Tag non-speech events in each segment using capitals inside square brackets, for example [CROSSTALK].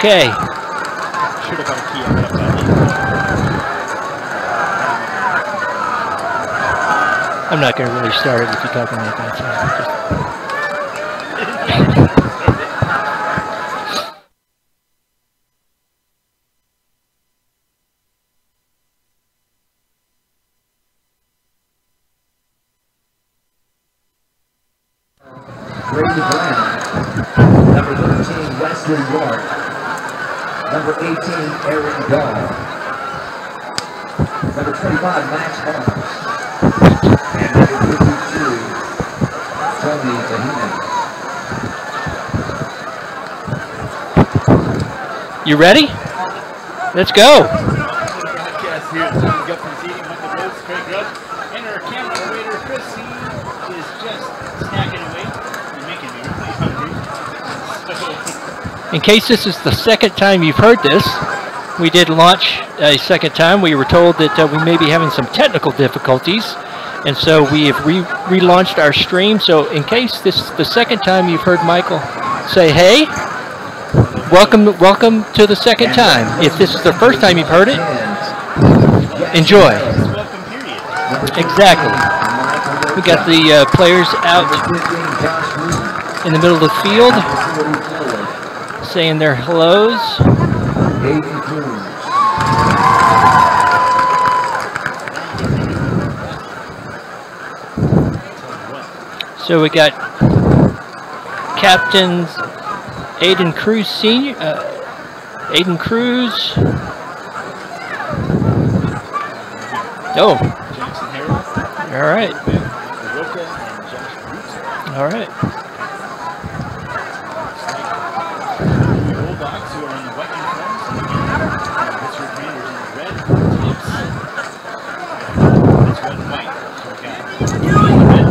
Okay. Should have got a key up that I'm not going to really start it if you're talking like that. So just Brady Brown. Number 13, Wesley York. Number 18, Aaron Dahl. Number 25, Max Barnes. And number 52, Tony Bahina. You ready? Let's go. Broadcast here at Southern Guthrie Seating with the Rose Craig Grubb and our camera operator Chris he is just snacking away and making me really hungry. In case this is the second time you've heard this, we did launch a second time. We were told that uh, we may be having some technical difficulties, and so we have re- relaunched our stream. So, in case this is the second time you've heard Michael say, "Hey," welcome, welcome to the second time. If this is the first time you've heard it, enjoy. Exactly. We got the uh, players out in the middle of the field saying their hellos. So we got captains Aiden Cruz Senior, uh, Aiden Cruz. Oh, all right, Roca, and Josh Roots. all right. The Bulldogs who are in the white uniforms and again, Pittsburgh Commanders in the red tips. It's red and white. So we got Dewey in the red,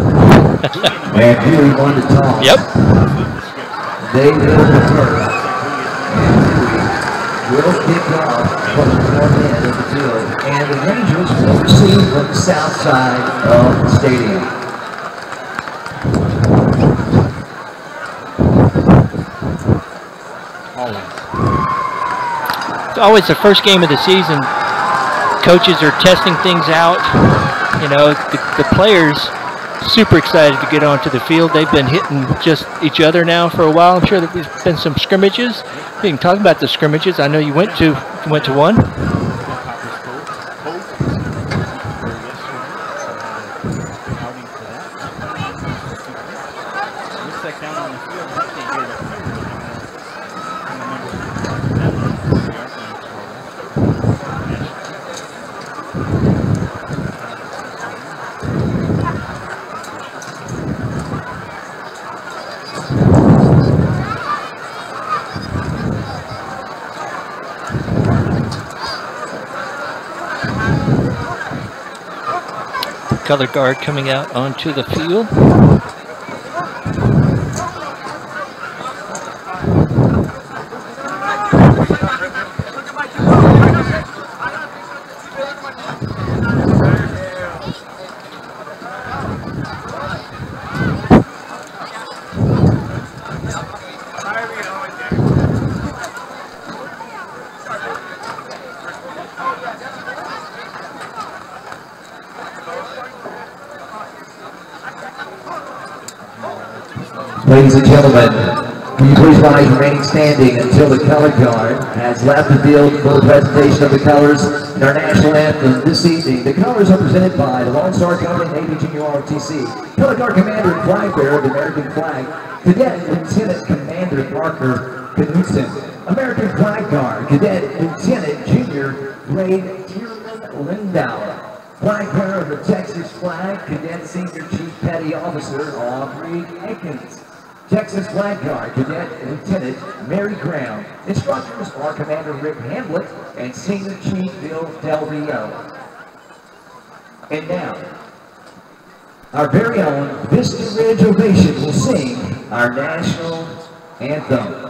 Dewey in the white. And Dewey on the toss. Yep. They will return. Will kick off from the north end of the field, and the Rangers will receive from the south side of the stadium. It's always the first game of the season. Coaches are testing things out. You know, the, the players super excited to get onto the field. They've been hitting just each other now for a while. I'm sure that there's been some scrimmages. We can talk about the scrimmages. I know you went to went to one. Copperas Cove. Cove. Or yesterday. So had a outing for that. Looks like down on the field, I think they did a few of them. I don't remember that one. They are playing for National. Color guard coming out onto the field. Ladies and gentlemen, you please rise remaining standing until the color guard has left the field for the presentation of the colors in our national anthem this evening. The colors are presented by the Lone Star Company Navy Junior ROTC. Color Guard Commander and Flag Bearer of the American Flag, Cadet Lieutenant Commander Parker Knudsen. American Flag Guard, Cadet Lieutenant Junior Grade Tierman Lindauer. Flag bearer of the Texas flag, Cadet Senior Chief Petty Officer Aubrey Aikens. Flag Guard, Cadet Lieutenant Mary Brown. Instructors are Commander Rick Hamlet and Senior Chief Bill Del Rio. And now, our very own Vista Ridge Ovation will sing our national anthem.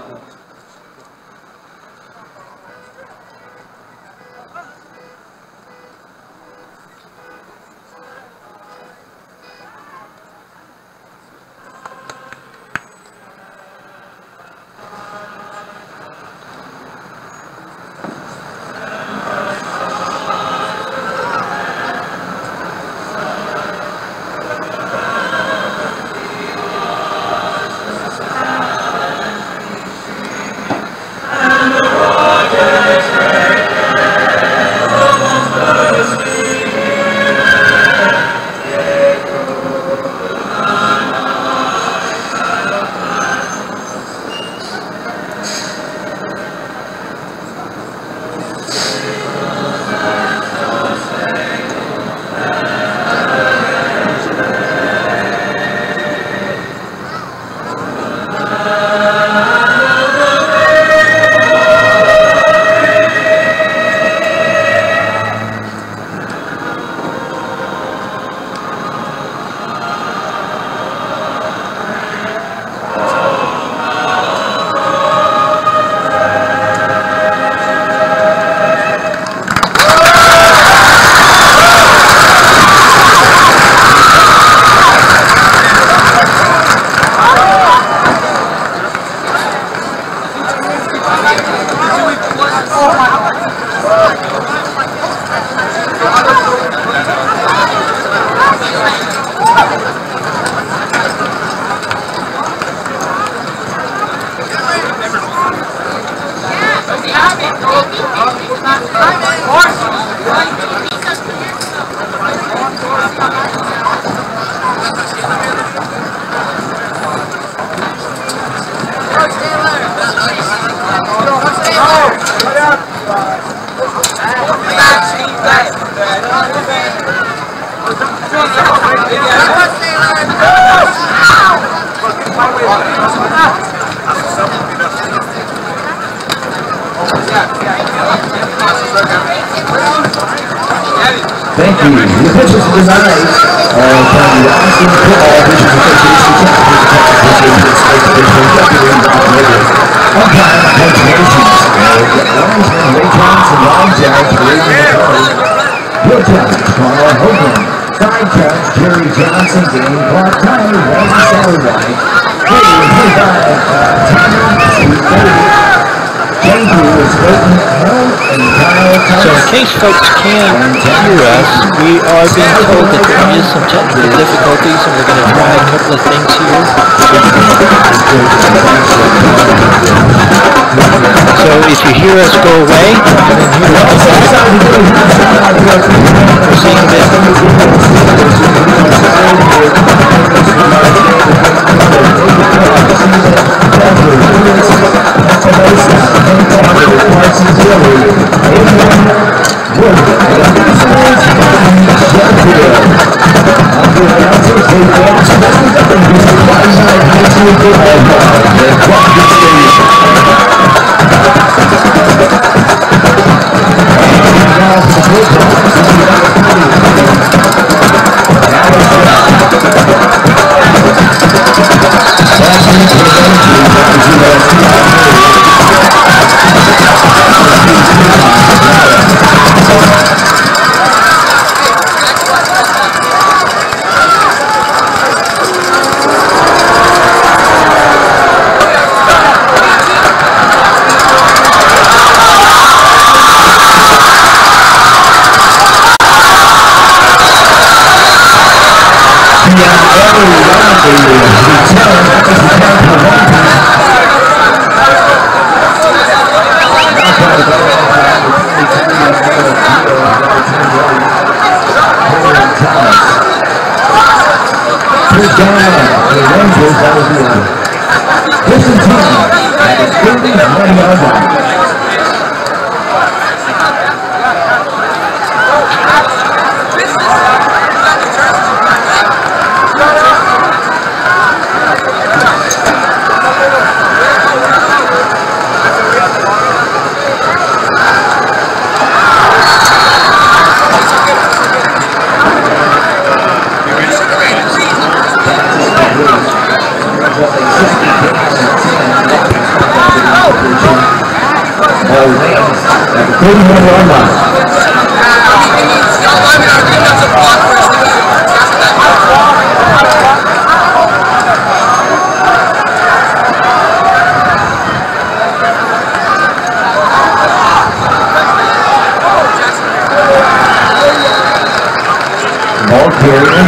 Ball carrier,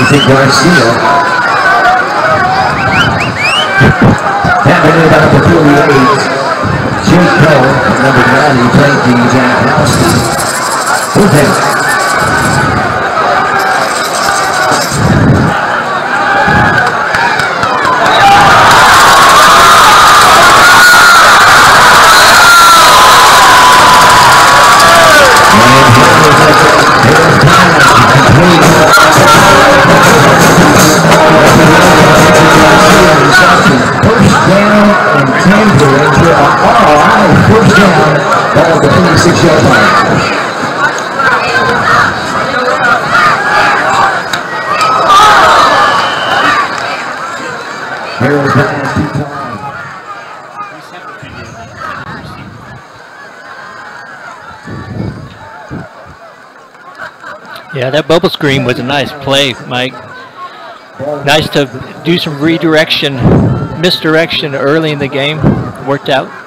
Isaac Garcia. Tapping it out to 38. Jake Cole, number 90, playing Jack Houston. Who's that? First down and Tanville into a first down ball at the 36 yard line. that bubble screen was a nice play, Mike. Nice to do some redirection, misdirection early in the game. Worked out.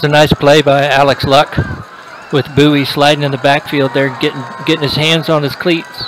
Was a nice play by Alex Luck with Bowie sliding in the backfield there, getting getting his hands on his cleats.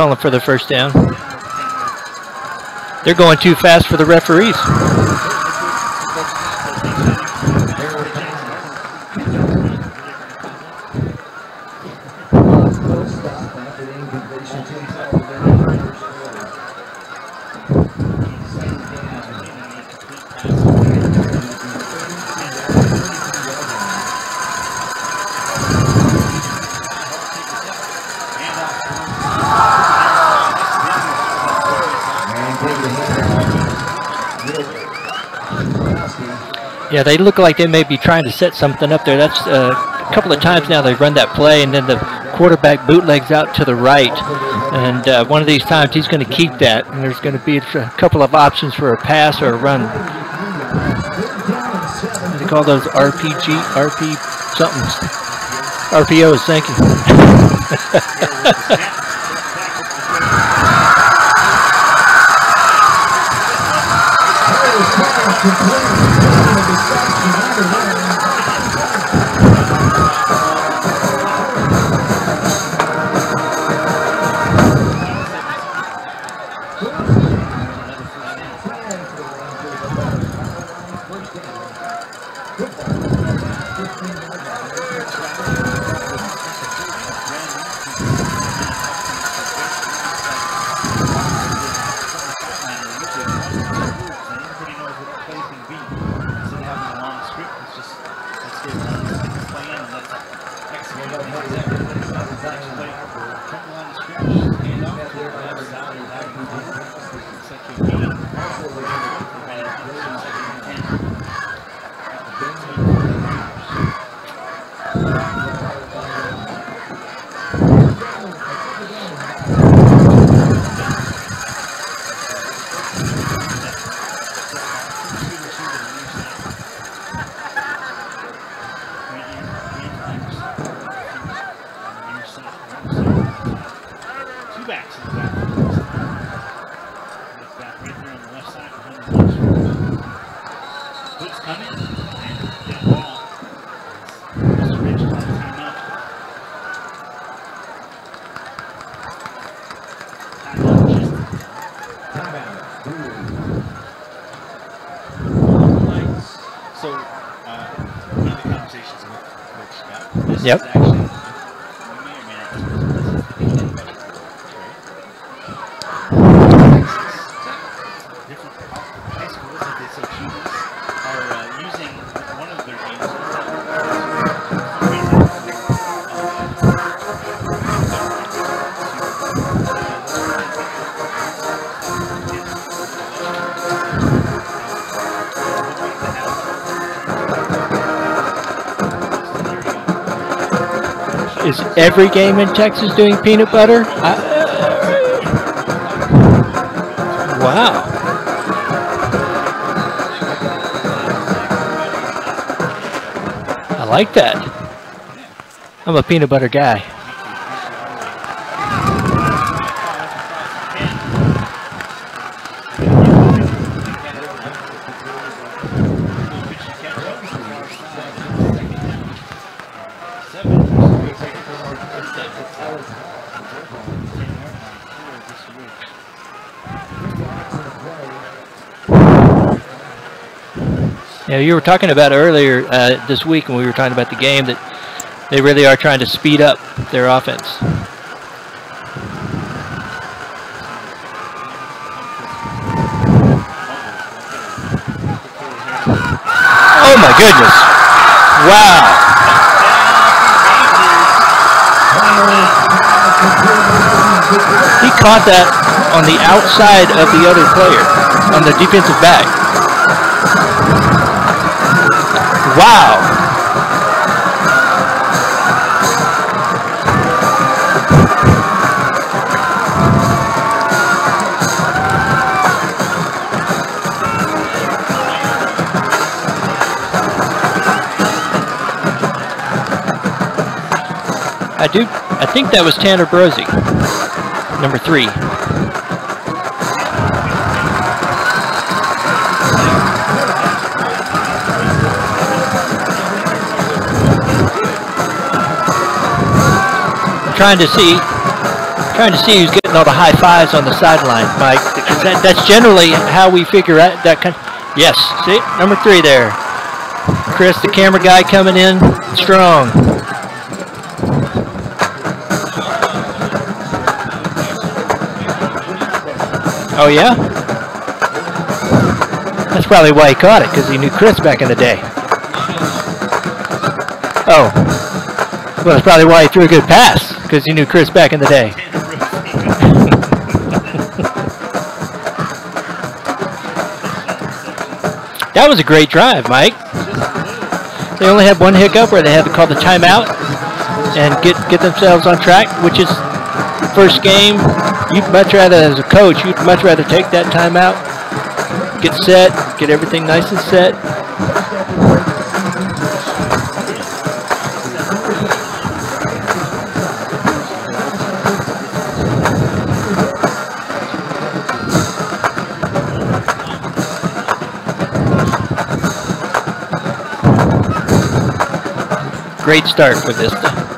Calling for the first down. They're going too fast for the referees. Close stop after the incompletion to Sullivan. First quarter. And take the handoff. Middle. Kowski. Yeah, they look like they may be trying to set something up there. That's uh, a couple of times now they've run that play, and then the quarterback bootlegs out to the right. And uh, one of these times he's going to keep that, and there's going to be a couple of options for a pass or a run. What do They call those RPG, RP something. RPOs, thank you. [LAUGHS] [LAUGHS] Everybody Yep. Every game in Texas doing peanut butter? I, wow. I like that. I'm a peanut butter guy. Yeah, you were talking about earlier uh, this week when we were talking about the game that they really are trying to speed up their offense. Oh my goodness! Wow! He caught that on the outside of the other player, on the defensive back. Wow! I do. I think that was Tanner Brosey, number three. Trying to see, trying to see who's getting all the high fives on the sideline, Mike. That, that's generally how we figure out that kind. Yes, see number three there. Chris, the camera guy, coming in strong. Oh yeah? That's probably why he caught it, because he knew Chris back in the day. Oh. Well, that's probably why he threw a good pass, because he knew Chris back in the day. [LAUGHS] that was a great drive, Mike. They only had one hiccup where they had to call the timeout and get, get themselves on track, which is first game, you'd much rather, as a coach, you'd much rather take that timeout, get set, get everything nice and set. Great start for Vista.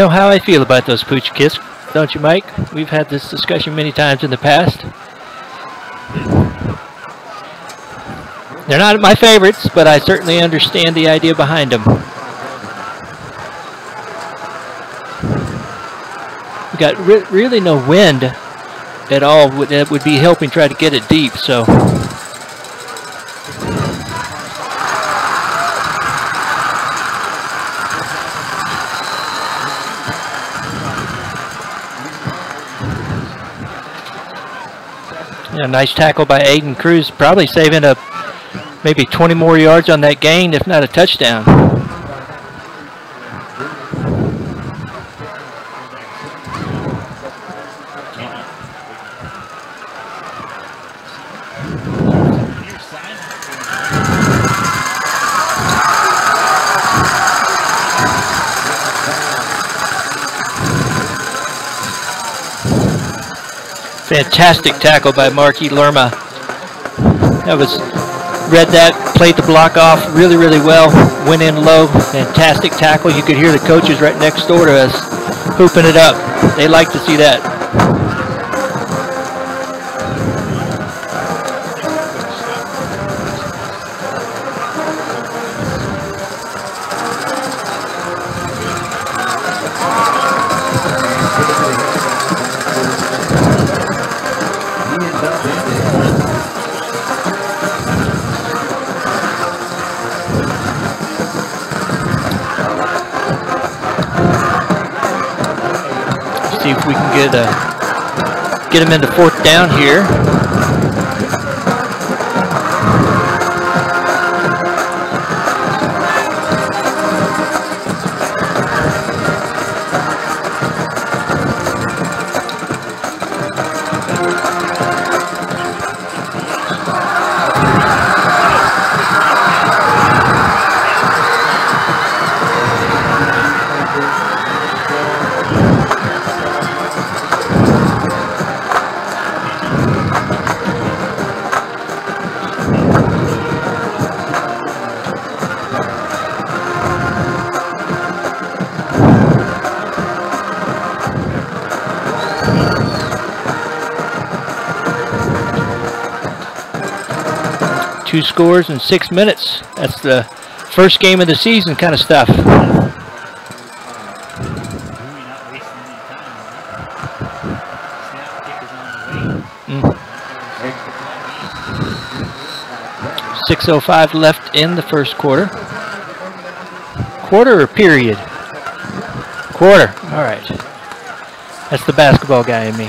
Know how I feel about those pooch kicks, don't you, Mike? We've had this discussion many times in the past. They're not my favorites, but I certainly understand the idea behind them. We got re really no wind at all that would be helping try to get it deep, so. Nice tackle by Aiden Cruz, probably saving up maybe 20 more yards on that gain, if not a touchdown. Fantastic tackle by Marky Lerma. That was read that, played the block off really, really well, went in low, fantastic tackle. You could hear the coaches right next door to us hooping it up. They like to see that. Get him into fourth down here. Scores in six minutes. That's the first game of the season kind of stuff. Bowie not wasting any time. Snap kick is on the way. Mm. 6.05 left in the first quarter. Quarter or period? Quarter. All right. That's the basketball guy in me.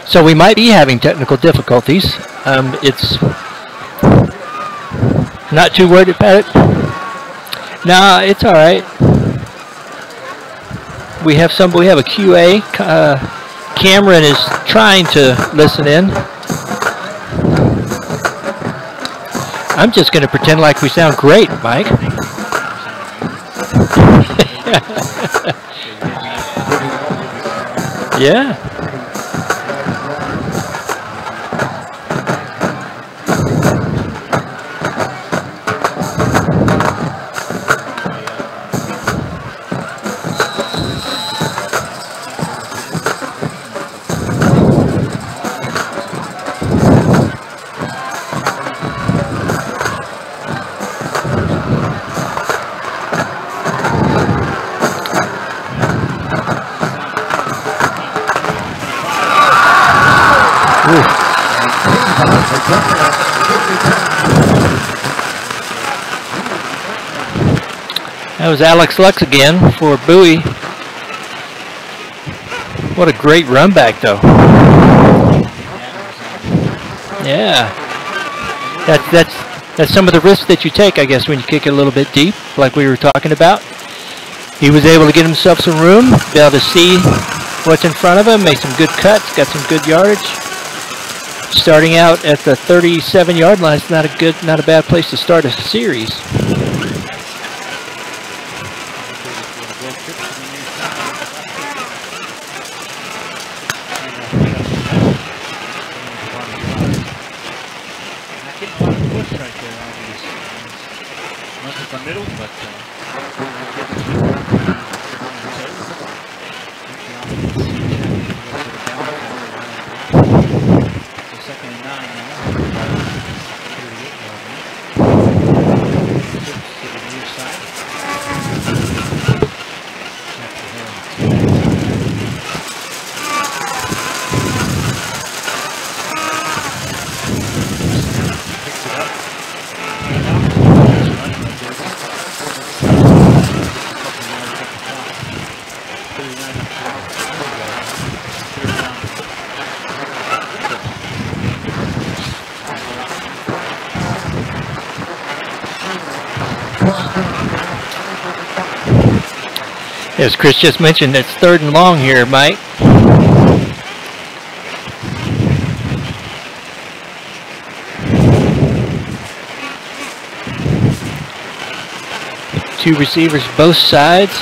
So we might be having technical difficulties. Um, it's not too worried about it. Nah, it's all right. We have some. We have a QA. Uh, Cameron is trying to listen in. I'm just going to pretend like we sound great, Mike. [LAUGHS] yeah. Was Alex Lux again for Bowie. What a great run back, though. Yeah. That's that's that's some of the risks that you take, I guess, when you kick it a little bit deep, like we were talking about. He was able to get himself some room, be able to see what's in front of him, make some good cuts, got some good yardage. Starting out at the 37 yard line is not a good, not a bad place to start a series. Not getting a lot of push right there on these. Nothing from middle, but uh, So second and nine now. Trips to the near side. Picks it up. As Chris just mentioned, it's third and long here, Mike. Two receivers both sides,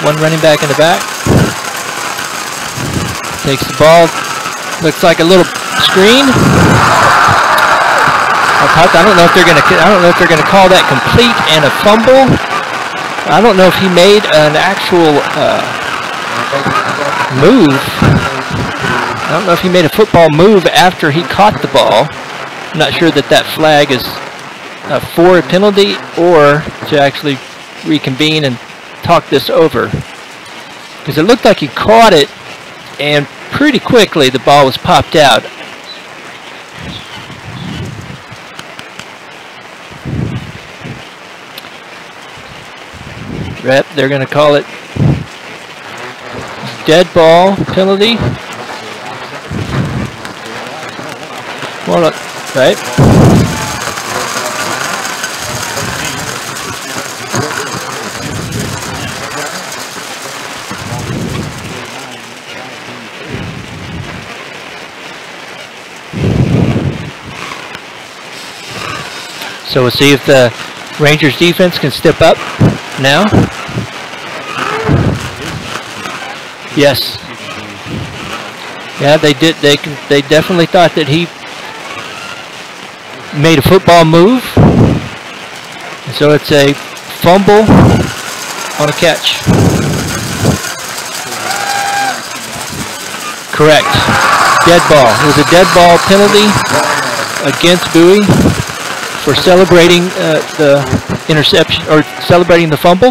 one running back in the back. Takes the ball, looks like a little screen. I don't know if they're gonna. I don't know if they're gonna call that complete and a fumble. I don't know if he made an actual uh, move. I don't know if he made a football move after he caught the ball. I'm not sure that that flag is uh, for a penalty or to actually reconvene and talk this over. Because it looked like he caught it, and pretty quickly the ball was popped out. Rep, they're going to call it dead ball penalty. Well, right? So we'll see if the Rangers defense can step up now. Yes. Yeah, they did. They can, they definitely thought that he made a football move. So it's a fumble on a catch. Correct. Dead ball. It was a dead ball penalty against Bowie for celebrating uh, the interception or celebrating the fumble.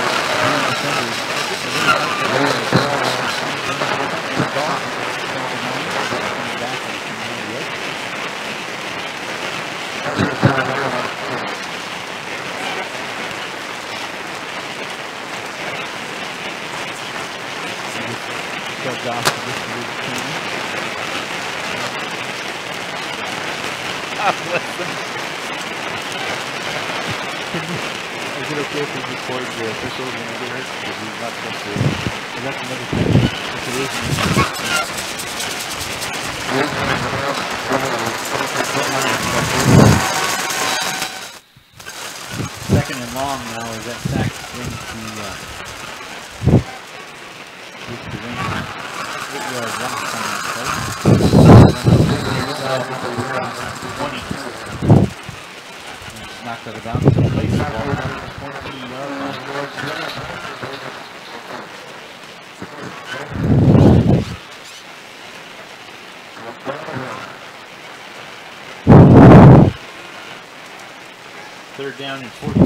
Pulls it down now. Shoved off to this week's team. God bless them. Is it okay if we record the officials when they get hurt? Because he's not supposed to. Is that another thing? If it is, Second and long now as that sack brings the uh, with the Rangers. Eight yard loss on that play. Twenty. Knocked out of bounds. Place the ball. Twenty yard line. Third down and 14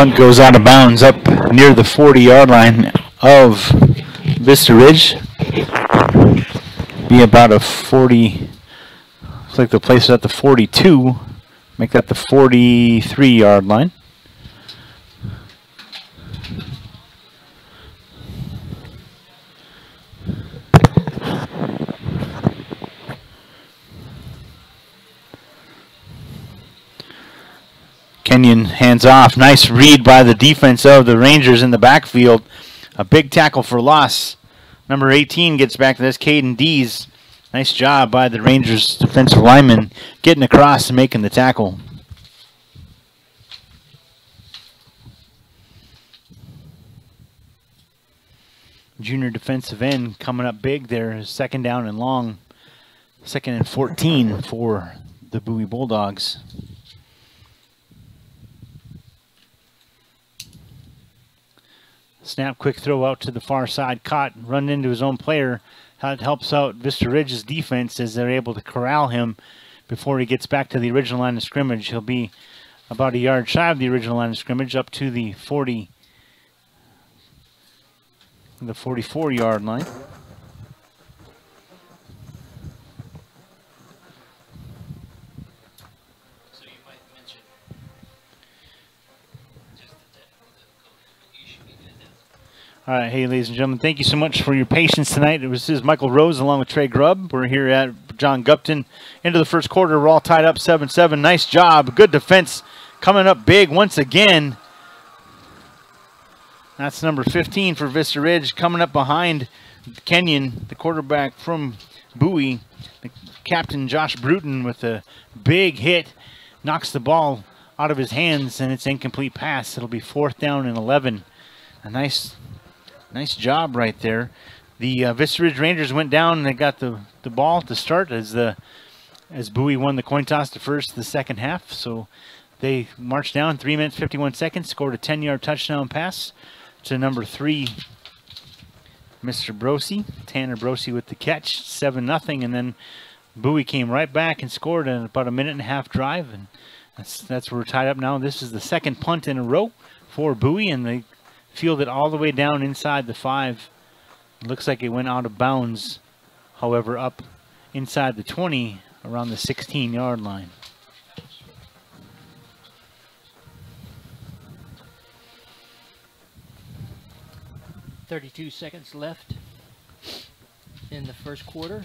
Punt goes out of bounds up near the 40 yard line of Vista Ridge. Be about a 40, looks like the place is at the 42. Make that the 43 yard line. Kenyon hands off. Nice read by the defense of the Rangers in the backfield. A big tackle for loss. Number 18 gets back to this. Caden Dees. Nice job by the Rangers defensive lineman getting across and making the tackle. Junior defensive end coming up big there. Second down and long. Second and 14 for the Bowie Bulldogs. Snap, quick throw out to the far side. Caught, run into his own player. That helps out Vista Ridge's defense as they're able to corral him before he gets back to the original line of scrimmage. He'll be about a yard shy of the original line of scrimmage, up to the 40, the 44 yard line. So you might mention just the you should be good All right, hey, ladies and gentlemen, thank you so much for your patience tonight. It was this is Michael Rose along with Trey Grubb. We're here at John Gupton. Into the first quarter, we're all tied up 7-7. Nice job, good defense, coming up big once again. That's number 15 for Vista Ridge, coming up behind Kenyon, the quarterback from Bowie. The captain Josh Bruton with a big hit, knocks the ball out of his hands, and it's incomplete pass. It'll be fourth down and 11. A nice Nice job right there. The uh, Vista Ridge Rangers went down and they got the, the ball to start as the as Bowie won the coin toss to first the second half. So they marched down three minutes fifty one seconds, scored a ten yard touchdown pass to number three, Mr. Brosi, Tanner Brosi with the catch, seven nothing, and then Bowie came right back and scored in about a minute and a half drive, and that's that's where we're tied up now. This is the second punt in a row for Bowie, and they field it all the way down inside the five. Looks like it went out of bounds, however, up inside the 20 around the 16 yard line. 32 seconds left in the first quarter.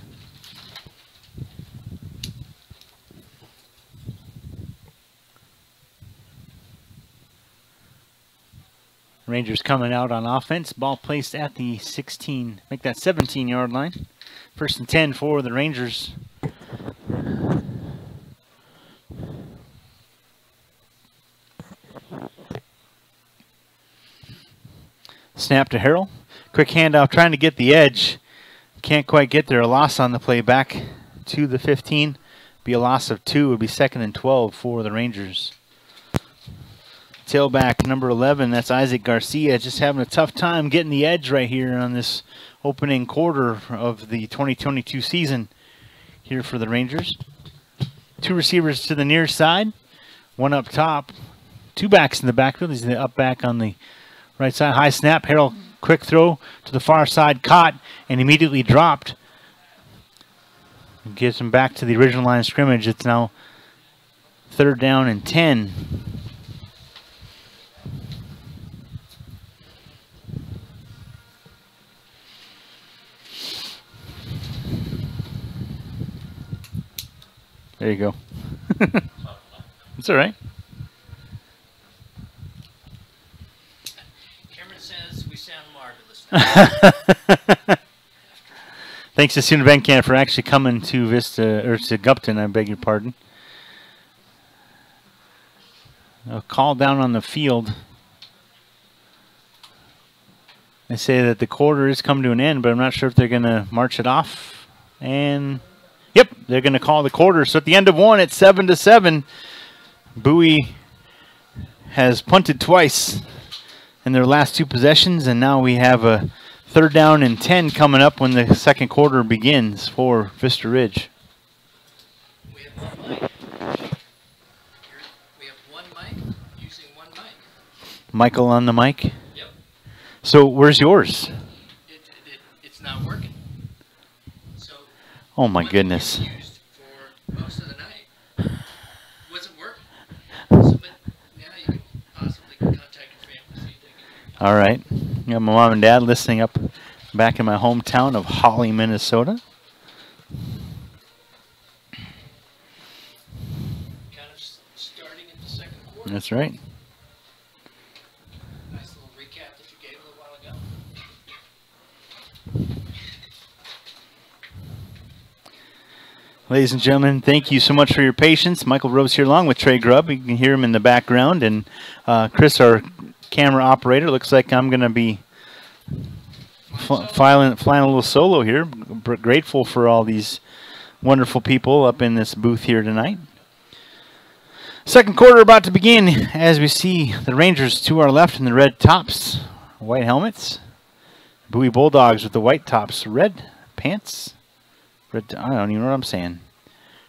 Rangers coming out on offense. Ball placed at the 16, make that 17 yard line. First and 10 for the Rangers. Snap to Harrell. Quick handoff trying to get the edge. Can't quite get there. A loss on the play back to the 15. Be a loss of two. Would be second and 12 for the Rangers. Tailback number 11, that's Isaac Garcia, just having a tough time getting the edge right here on this opening quarter of the 2022 season here for the Rangers. Two receivers to the near side, one up top, two backs in the backfield. He's the up back on the right side. High snap, Harrell quick throw to the far side, caught and immediately dropped. Gives him back to the original line of scrimmage. It's now third down and 10. There you go. [LAUGHS] it's all right. Cameron says we sound marvelous. [LAUGHS] Thanks to Suna Benkamp for actually coming to Vista or to Gupton. I beg your pardon. A call down on the field. They say that the quarter is come to an end, but I'm not sure if they're going to march it off. And yep, they're going to call the quarter. So at the end of one, it's seven to seven. Bowie has punted twice in their last two possessions, and now we have a third down and 10 coming up when the second quarter begins for Vista Ridge. We have one mic. We have one mic using one mic. Michael on the mic. Yep. So where's yours? It, it, it, it's not working. Oh my goodness. All right. Got my mom and dad listening up back in my hometown of Hawley, Minnesota. That's right. Nice little recap that you gave a little while ago. Ladies and gentlemen, thank you so much for your patience. Michael Rose here along with Trey Grubb. You can hear him in the background. And uh, Chris, our camera operator, looks like I'm going to be filing, flying a little solo here. Gr- grateful for all these wonderful people up in this booth here tonight. Second quarter about to begin as we see the Rangers to our left in the red tops, white helmets. Bowie Bulldogs with the white tops, red pants. Red, I don't even know what I'm saying.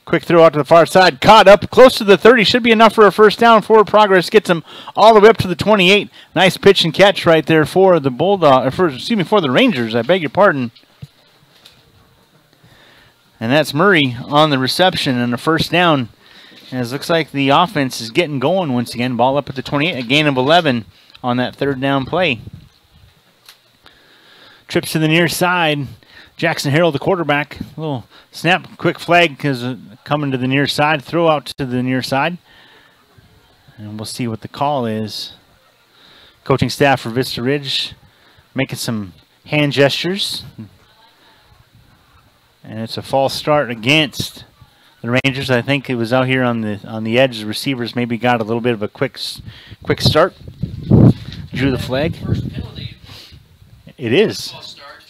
Quick throw out to the far side, caught up close to the 30. Should be enough for a first down. Forward progress gets him all the way up to the 28. Nice pitch and catch right there for the Bulldog, or for, excuse me, for the Rangers. I beg your pardon. And that's Murray on the reception and a first down. As looks like the offense is getting going once again. Ball up at the 28, a gain of 11 on that third down play. Trips to the near side. Jackson Harrell, the quarterback. Little snap, quick flag because uh, coming to the near side. Throw out to the near side. And we'll see what the call is. Coaching staff for Vista Ridge making some hand gestures. And it's a false start against the Rangers. I think it was out here on the on the edge. The receivers maybe got a little bit of a quick quick start. Drew the flag. It is. false start,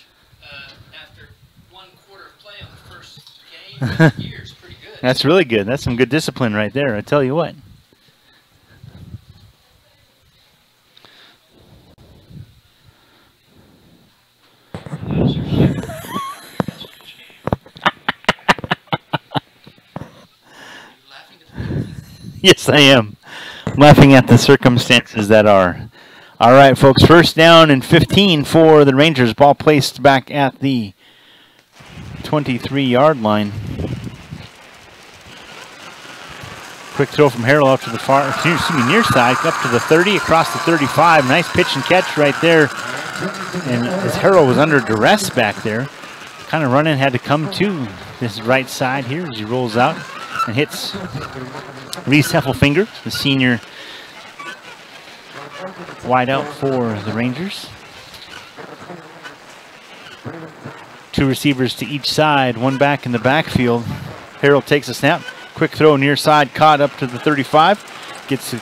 uh, after one quarter of play on the first game in [LAUGHS] That's really good. That's some good discipline right there. I tell you what. [LAUGHS] yes, I am. I'm laughing at the circumstances that are. All right, folks. First down and 15 for the Rangers. Ball placed back at the 23-yard line. Quick throw from Harrell out to the far, excuse me, near side, up to the 30, across the 35. Nice pitch and catch right there And as Harrell was under duress back there, kind of running, had to come to this right side here as he rolls out and hits Reese Heffelfinger, the senior wide out for the Rangers. Two receivers to each side, one back in the backfield. Harrell takes a snap, quick throw near side, caught up to the 35, gets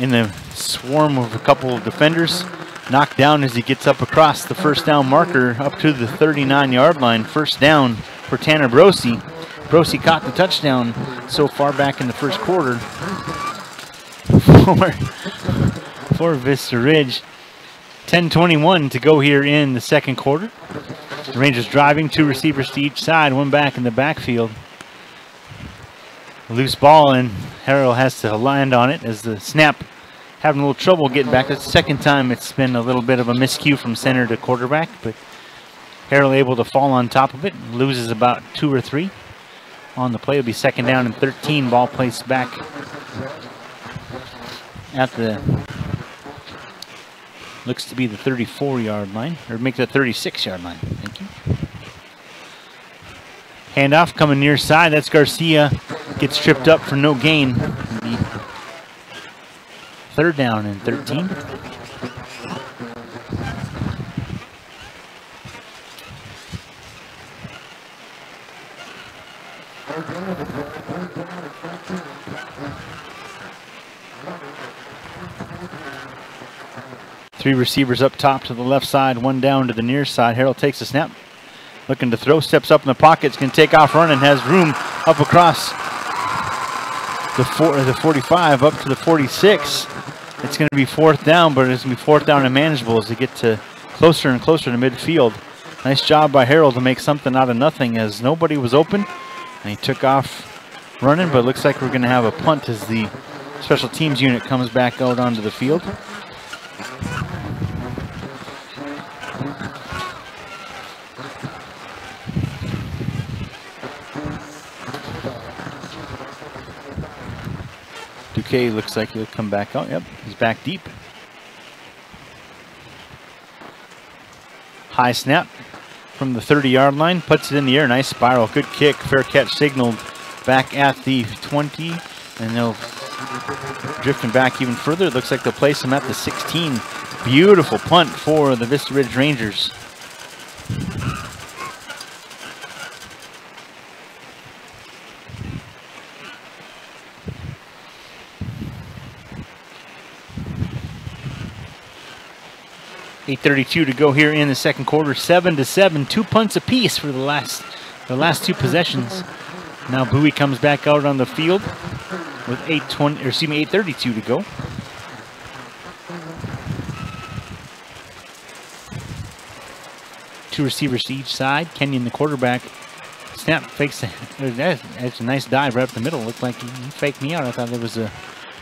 in the swarm of a couple of defenders, knocked down as he gets up across the first down marker up to the 39 yard line. First down for Tanner Brosi. Brosi caught the touchdown so far back in the first quarter for, for Vista Ridge. 10-21 to go here in the second quarter. The Rangers driving, two receivers to each side, one back in the backfield. Loose ball and Harrell has to land on it as the snap having a little trouble getting back. The second time it's been a little bit of a miscue from center to quarterback, but Harrell able to fall on top of it, loses about two or three on the play. It'll be second down and 13. Ball placed back at the looks to be the 34 yard line, or make that 36 yard line. Thank you. Handoff coming near side. That's Garcia. Gets tripped up for no gain. Third down and 13. Three receivers up top to the left side, one down to the near side. Harrell takes a snap, looking to throw, steps up in the pockets, can take off running, has room up across the four, the 45 up to the 46. It's going to be fourth down, but it's going to be fourth down and manageable as they get to closer and closer to midfield. Nice job by Harrell to make something out of nothing as nobody was open, and he took off running, but looks like we're going to have a punt as the special teams unit comes back out onto the field. Looks like he'll come back out. Yep, he's back deep. High snap from the 30 yard line, puts it in the air. Nice spiral, good kick. Fair catch signaled back at the 20, and they'll drifting back even further. Looks like they'll place him at the 16. Beautiful punt for the Vista Ridge Rangers. Eight thirty-two to go here in the second quarter. Seven to seven, two punts apiece for the last the last two possessions. Now Bowie comes back out on the field with 820 or excuse me 832 to go. Two receivers to each side. Kenyon, the quarterback, snap fakes. That's [LAUGHS] a nice dive right up the middle. Looked like he faked me out. I thought it was a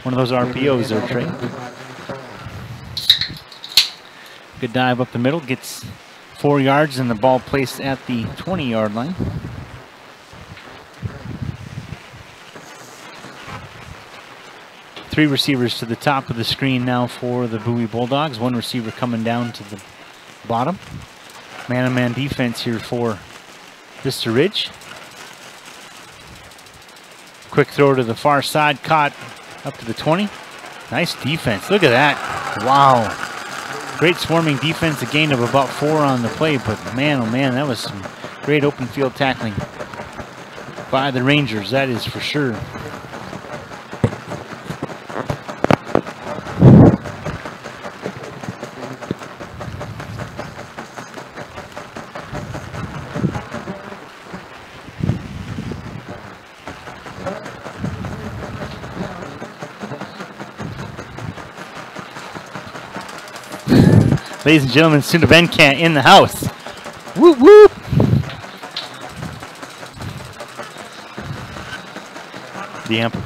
one of those RPOs there, Trey. Good dive up the middle. Gets four yards and the ball placed at the 20 yard line. Three receivers to the top of the screen now for the Bowie Bulldogs. One receiver coming down to the bottom. Man-to-man -man defense here for Vista Ridge. Quick throw to the far side, caught up to the 20. Nice defense. Look at that. Wow. Great swarming defense, a gain of about four on the play, but man, oh man, that was some great open field tackling by the Rangers, that is for sure. Ladies and gentlemen, Suna Benkamp in the house. Whoop whoop! The amp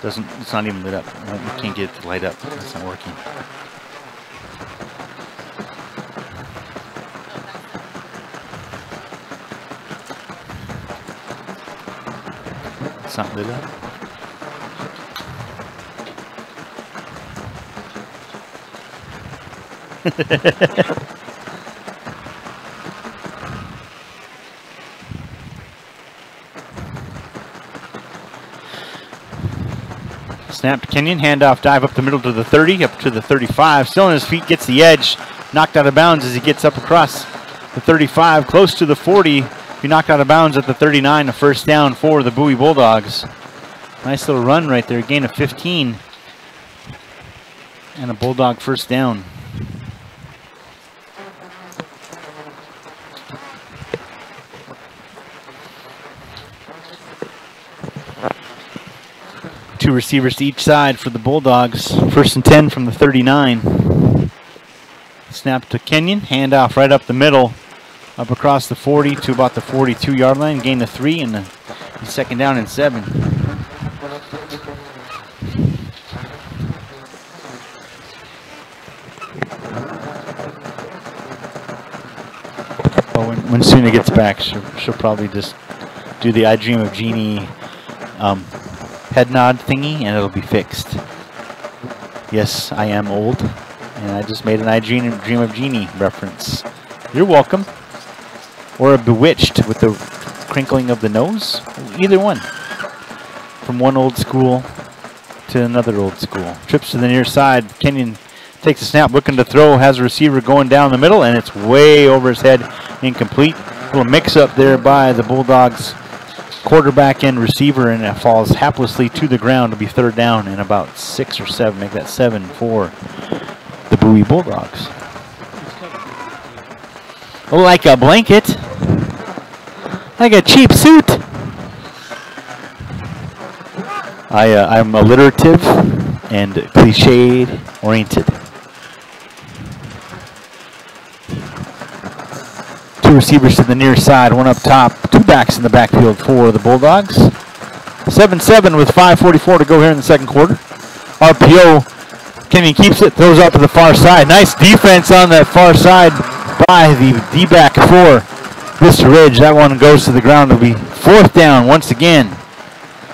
doesn't, it's not even lit up. You can't get it to light up. It's not working. It's not lit up. [LAUGHS] Snap to Kenyon, handoff, dive up the middle to the 30, up to the 35. Still on his feet, gets the edge, knocked out of bounds as he gets up across the 35, close to the 40. He knocked out of bounds at the 39, a first down for the Bowie Bulldogs. Nice little run right there, gain of 15. And a Bulldog first down. Two receivers to each side for the Bulldogs. First and 10 from the 39. Snap to Kenyon. Handoff right up the middle. Up across the 40 to about the 42 yard line. Gain the three and the second down and seven. Well, when, when Suna gets back, she'll, she'll probably just do the I Dream of Jeannie um, head nod thingy and it'll be fixed. Yes, I am old, and I just made an I Dream, Dream of Jeannie reference. You're welcome. Or a Bewitched with the crinkling of the nose. Either one. From one old school to another old school. Trips to the near side. Kenyon takes a snap, looking to throw, has a receiver going down the middle, and it's way over his head, incomplete. little mix up there by the Bulldogs quarterback and receiver, and it falls haplessly to the ground to be third down and about six or seven. Make that seven for the Bowie Bulldogs. Like a blanket. Like a cheap suit. I, uh, I'm alliterative and cliched oriented. Two receivers to the near side, one up top, backs in the backfield for the Bulldogs. 7-7 with 5.44 to go here in the second quarter. RPO, Kenyon keeps it, throws out to the far side. Nice defense on that far side by the D-back for Vista Ridge. That one goes to the ground. It'll be fourth down once again.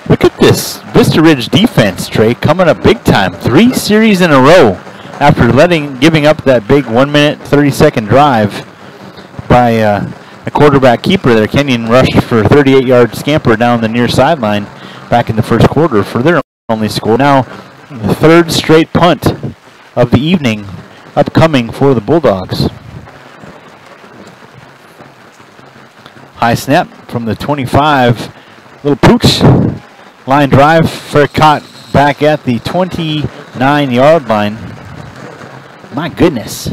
Look at this Vista Ridge defense, Trey, coming up big time. Three series in a row after letting giving up that big one minute, 30 second drive by uh, the quarterback keeper there. Kenyon rushed for a 38 yard scamper down the near sideline back in the first quarter for their only score. Now, the third straight punt of the evening upcoming for the Bulldogs. High snap from the 25. Little pooch. Line drive for caught back at the 29 yard line. My goodness.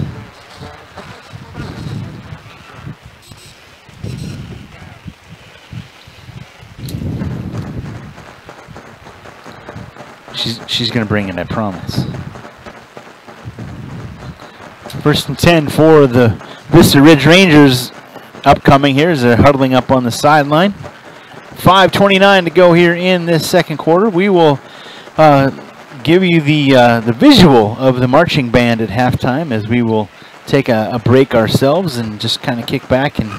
She's she's gonna bring it, I promise. First and ten for the Vista Ridge Rangers upcoming here as they're huddling up on the sideline. 5:29 to go here in this second quarter. We will uh, give you the uh, the visual of the marching band at halftime as we will take a, a break ourselves and just kind of kick back and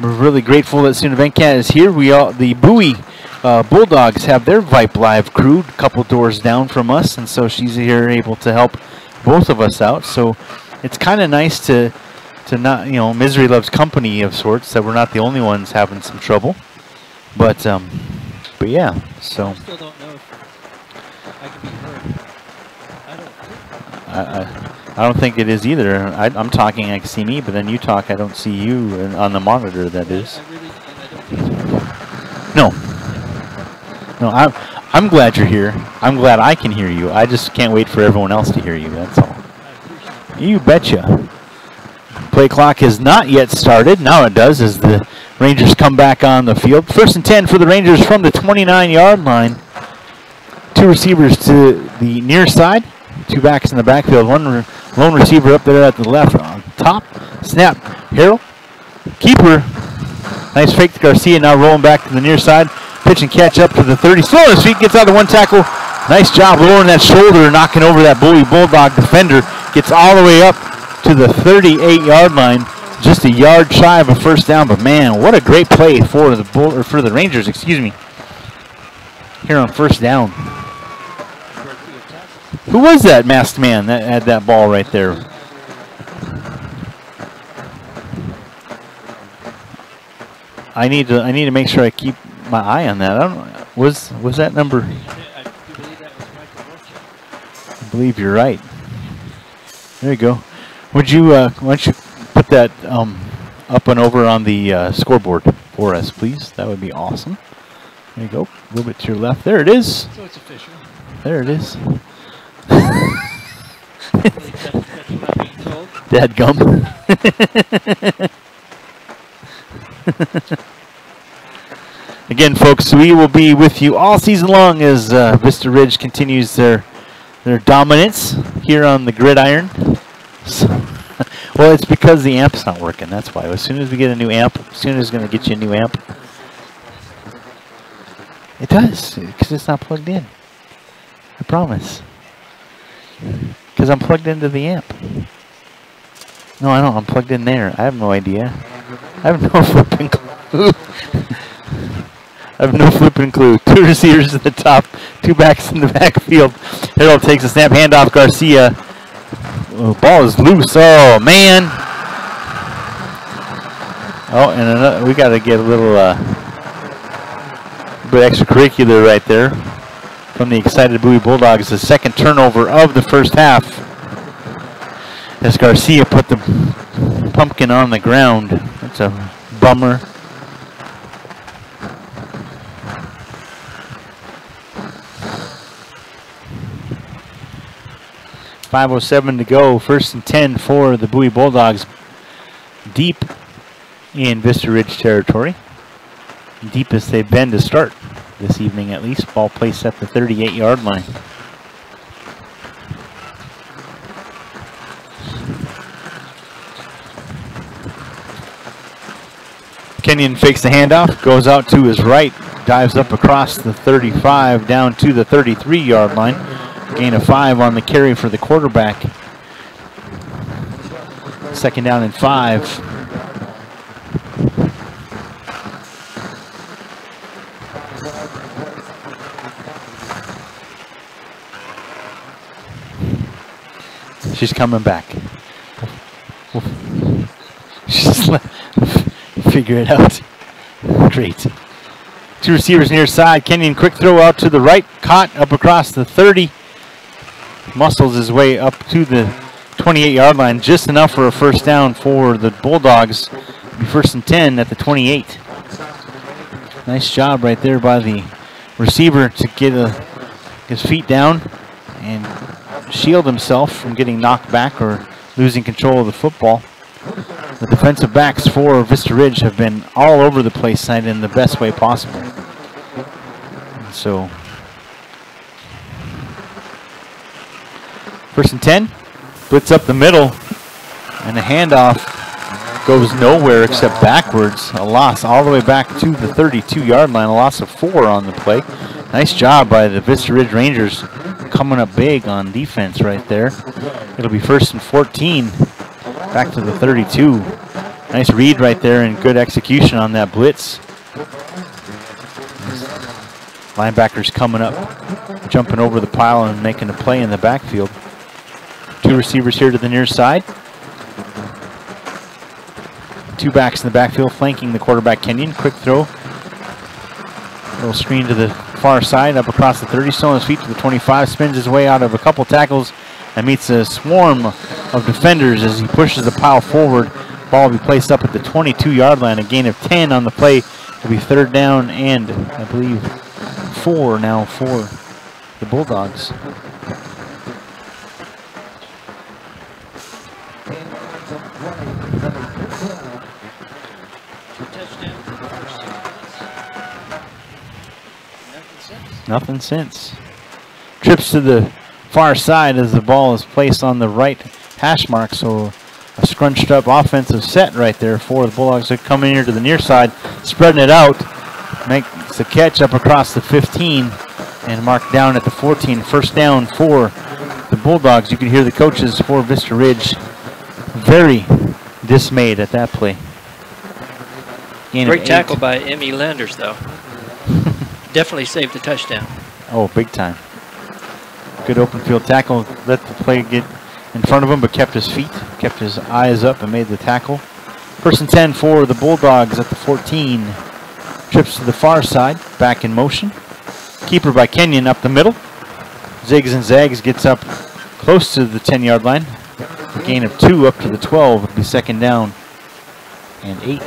we're really grateful that Suna Venkat is here. We all the Bowie uh, Bulldogs have their Vype Live crew a couple doors down from us, and so she's here able to help both of us out. So it's kind of nice to to not you know misery loves company of sorts that we're not the only ones having some trouble. But um, but yeah, so. I still don't know if I can be heard. I don't think. I, I, I don't think it is either. I, I'm talking, I can see me, but then you talk, I don't see you on the monitor. That is. I really, I don't No. No, I'm, I'm glad you're here. I'm glad I can hear you. I just can't wait for everyone else to hear you. That's all. You betcha. Play clock has not yet started. Now it does as the Rangers come back on the field. First and 10 for the Rangers from the 29 yard line. Two receivers to the near side, two backs in the backfield. One re- lone receiver up there at the left on top. Snap. Harrell. Keeper. Nice fake to Garcia. Now rolling back to the near side. Pitch and catch up to the 30. Slow on his feet, gets out of one tackle. Nice job lowering that shoulder, knocking over that bully Bulldog defender. Gets all the way up to the 38-yard line, just a yard shy of a first down. But man, what a great play for the Bull, or for the Rangers, excuse me, here on first down. Who was that masked man that had that ball right there? I need to I need to make sure I keep my eye on that. I don't know. Was was that number? I believe that was Michael Rocha. I believe you're right. There you go. Would you uh, why don't you put that um, up and over on the uh, scoreboard for us, please? That would be awesome. There you go. A little bit to your left. There it is. So it's official. There it is. [LAUGHS] I believe [LAUGHS] that's, that's what I'm being told. Dadgum. Again, folks, we will be with you all season long as uh, Vista Ridge continues their their dominance here on the gridiron. So, [LAUGHS] well, it's because the amp's not working. That's why. As soon as we get a new amp, as soon as it's going to get you a new amp. It does, because it's not plugged in. I promise. Because I'm plugged into the amp. No, I don't. I'm plugged in there. I have no idea. I have no [LAUGHS] flipping clue. [LAUGHS] I have no flipping clue. [LAUGHS] Two receivers at the top, two backs in the backfield. Harrell takes a snap, handoff Garcia. Oh, ball is loose. Oh man. Oh, and another, we got to get a little uh, bit extracurricular right there from the excited Bowie Bulldogs. The second turnover of the first half as Garcia put the pumpkin on the ground. That's a bummer. Five oh seven to go. First and ten for the Bowie Bulldogs. Deep in Vista Ridge territory. Deepest they've been to start this evening at least. Ball placed at the 38 yard line. Kenyon fakes the handoff, goes out to his right, dives up across the 35 down to the 33 yard line. Gain of five on the carry for the quarterback. Second down and five. She's coming back. She's figure it out. Great. Two receivers near side. Kenyon quick throw out to the right. Caught up across the 30. Muscles his way up to the 28 yard line. Just enough for a first down for the Bulldogs. First and 10 at the 28. Nice job right there by the receiver to get a, his feet down and shield himself from getting knocked back or losing control of the football. The defensive backs for Vista Ridge have been all over the place tonight in the best way possible. So, first and 10, blitz up the middle, and the handoff goes nowhere except backwards. A loss all the way back to the 32 yard line, a loss of four on the play. Nice job by the Vista Ridge Rangers coming up big on defense right there. It'll be first and 14 back to the 32. Nice read right there and good execution on that blitz. Linebackers coming up, jumping over the pile and making a play in the backfield. Two receivers here to the near side. Two backs in the backfield flanking the quarterback Kenyon. Quick throw. Little screen to the far side, up across the 30, still on his feet to the 25, spins his way out of a couple tackles and meets a swarm of defenders as he pushes the pile forward. Ball will be placed up at the 22 yard line. A gain of 10 on the play. Will be third down and I believe four now for the Bulldogs. Nothing since. Trips to the far side as the ball is placed on the right hash mark. So a scrunched up offensive set right there for the Bulldogs. They're coming here to the near side, spreading it out. Makes the catch up across the 15 and marked down at the 14. First down for the Bulldogs. You can hear the coaches for Vista Ridge very dismayed at that play. Gain Great tackle by Emmy Landers, though. [LAUGHS] Definitely saved the touchdown. Oh, big time. Good open field tackle. Let the play get in front of him, but kept his feet, kept his eyes up, and made the tackle. First and 10 for the Bulldogs at the 14. Trips to the far side, back in motion. Keeper by Kenyon up the middle. Zigs and zags gets up close to the 10 yard line. A gain of two up to the 12 would be second down and eight.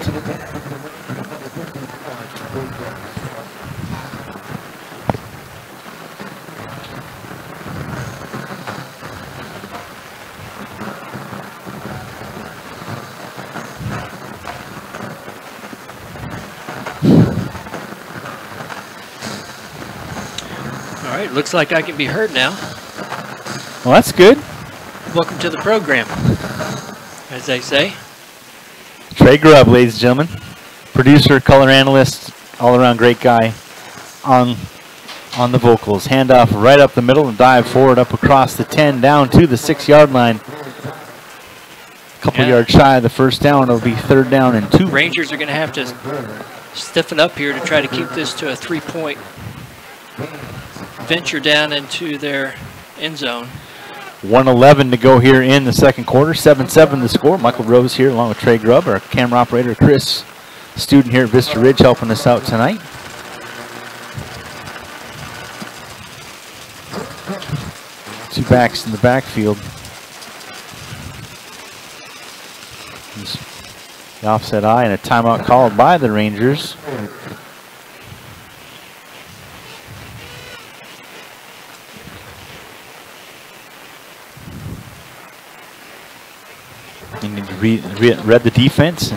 Looks like I can be heard now. Well, that's good. Welcome to the program, as they say. Trey Grubb, ladies and gentlemen. Producer, color analyst, all around great guy on on the vocals. Handoff right up the middle and dive forward up across the 10 down to the six yard line. A Couple Yeah. yards shy of the first down. It'll be third down and two. Rangers are going to have to stiffen up here to try to keep this to a three-point venture down into their end zone. 111 to go here in the second quarter. 7-7 the score. Michael Rose here along with Trey Grubb, our camera operator Chris, student here at Vista Ridge helping us out tonight. Two backs in the backfield. The offset I and a timeout called by the Rangers. You read, read, read the defense.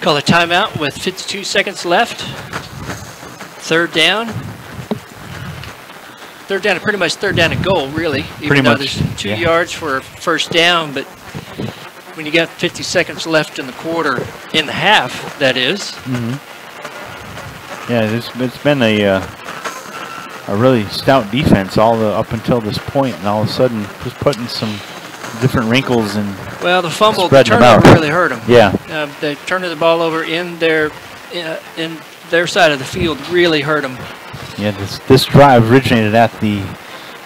Call a timeout with 52 seconds left. Third down. Third down, pretty much third down and goal, really. Even Pretty though much, there's two yeah. yards for first down, but when you got 50 seconds left in the quarter, in the half, that is. Yeah, it's, it's been a uh, a really stout defense all the up until this point, and all of a sudden just putting some different wrinkles and Well, the fumble, the turnover really hurt them. yeah, Uh, they turning the ball over in their in, in their side of the field really hurt them. yeah. This this drive originated at the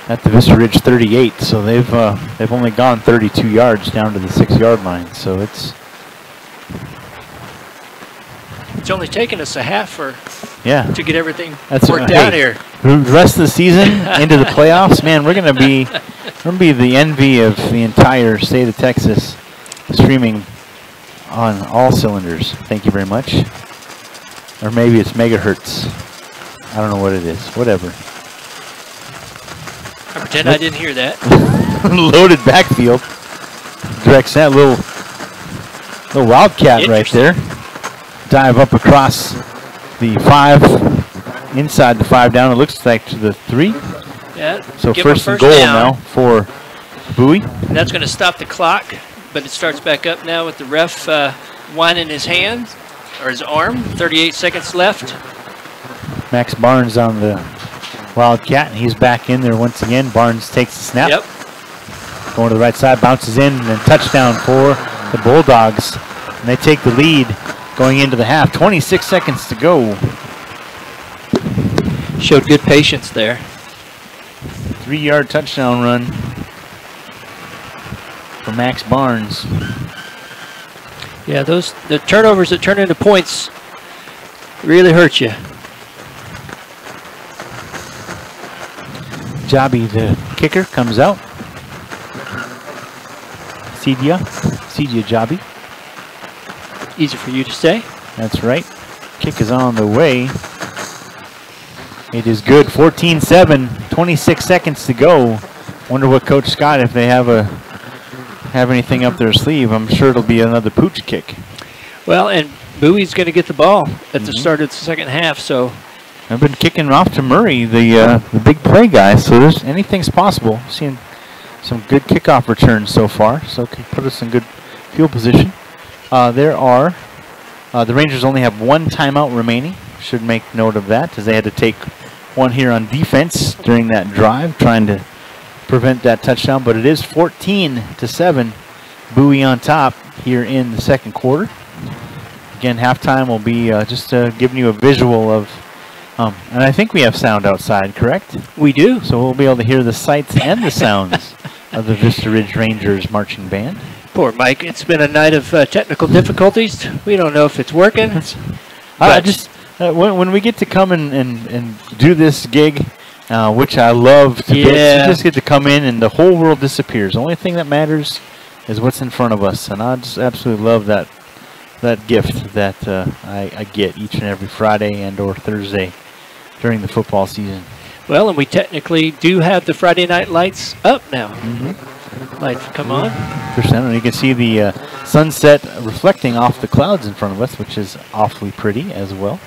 at the Vista Ridge 38, so they've uh, they've only gone 32 yards down to the six yard line. So it's It's only taken us a half for yeah. to get everything That's worked hey, out here. The rest of the season into the playoffs, man, we're gonna be we're gonna be the envy of the entire state of Texas, streaming on all cylinders. Thank you very much. Or maybe it's megahertz. I don't know what it is. Whatever. I pretend I didn't hear that. [LAUGHS] Loaded backfield. Directs that little little wildcat right there. Dive up across the five, inside the five down. It looks like to the three. Yeah. So a first and goal down. now for Bowie. And that's going to stop the clock, but it starts back up now with the ref uh, winding his hand or his arm. 38 seconds left. Max Barnes on the Wildcat, and he's back in there once again. Barnes takes the snap, Yep. going to the right side, bounces in, and then touchdown for the Bulldogs. And they take the lead going into the half. 26 seconds to go. Showed good patience there. Three yard touchdown run for Max Barnes. Yeah, those the turnovers that turn into points really hurt you. Jobby, the kicker, comes out. Cedia, Cedia Jobby. Easy for you to say. That's right. Kick is on the way. It is good. 14-7, 26 seconds to go. Wonder what Coach Scott, if they have a have anything up their sleeve. I'm sure it'll be another pooch kick. Well, and Bowie's going to get the ball at the Mhm. start of the second half, so I've been kicking off to Murray, the uh, the big play guy. So there's anything's possible. Seeing some good kickoff returns so far, so it can put us in good field position. Uh, there are uh, the Rangers only have one timeout remaining. Should make note of that, as they had to take one here on defense during that drive, trying to prevent that touchdown. But it is 14 to seven, Bowie on top here in the second quarter. Again, halftime will be uh, just uh, giving you a visual of um, and I think we have sound outside, correct? we do. So we'll be able to hear the sights and the [LAUGHS] sounds of the Vista Ridge Rangers marching band. Poor Mike. It's been a night of uh, technical difficulties. We don't know if it's working. [LAUGHS] I, just uh, when, when we get to come and, and, and do this gig, uh, which I love to Yeah. you just get to come in and the whole world disappears. The only thing that matters is what's in front of us, and I just absolutely love that that gift that uh, I, I get each and every Friday and or Thursday during the football season. Well, and we technically do have the Friday night lights up now. Mm-hmm. Lights come on. Percent, and you can see the uh, sunset reflecting off the clouds in front of us, which is awfully pretty as well.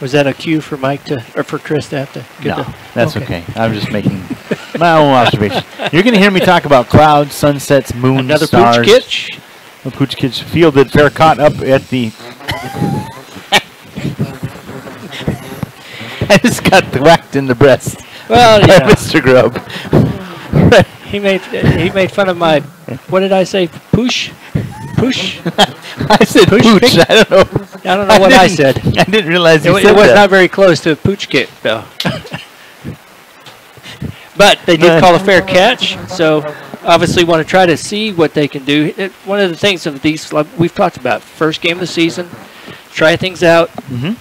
Was that a cue for Mike to, or for Chris to have to get No, that's okay. I'm just making [LAUGHS] my own observation. You're going to hear me talk about clouds, sunsets, moon, Another stars. pooch kitch. The Pooch Kids fielded fair caught up at the. [LAUGHS] I just got whacked in the breast Well, [LAUGHS] by yeah. Mr. Grubb. [LAUGHS] He made he made fun of my. What did I say? Poosh, poosh. [LAUGHS] I said Pooch pooch. kick? I don't know. I don't know what I said. I didn't realize It, you wa- said it was that. not very close to a pooch kick, though. [LAUGHS] but they did call a fair catch, so obviously want to try to see what they can do. It, one of the things of these like we've talked about, first game of the season, try things out, Mhm.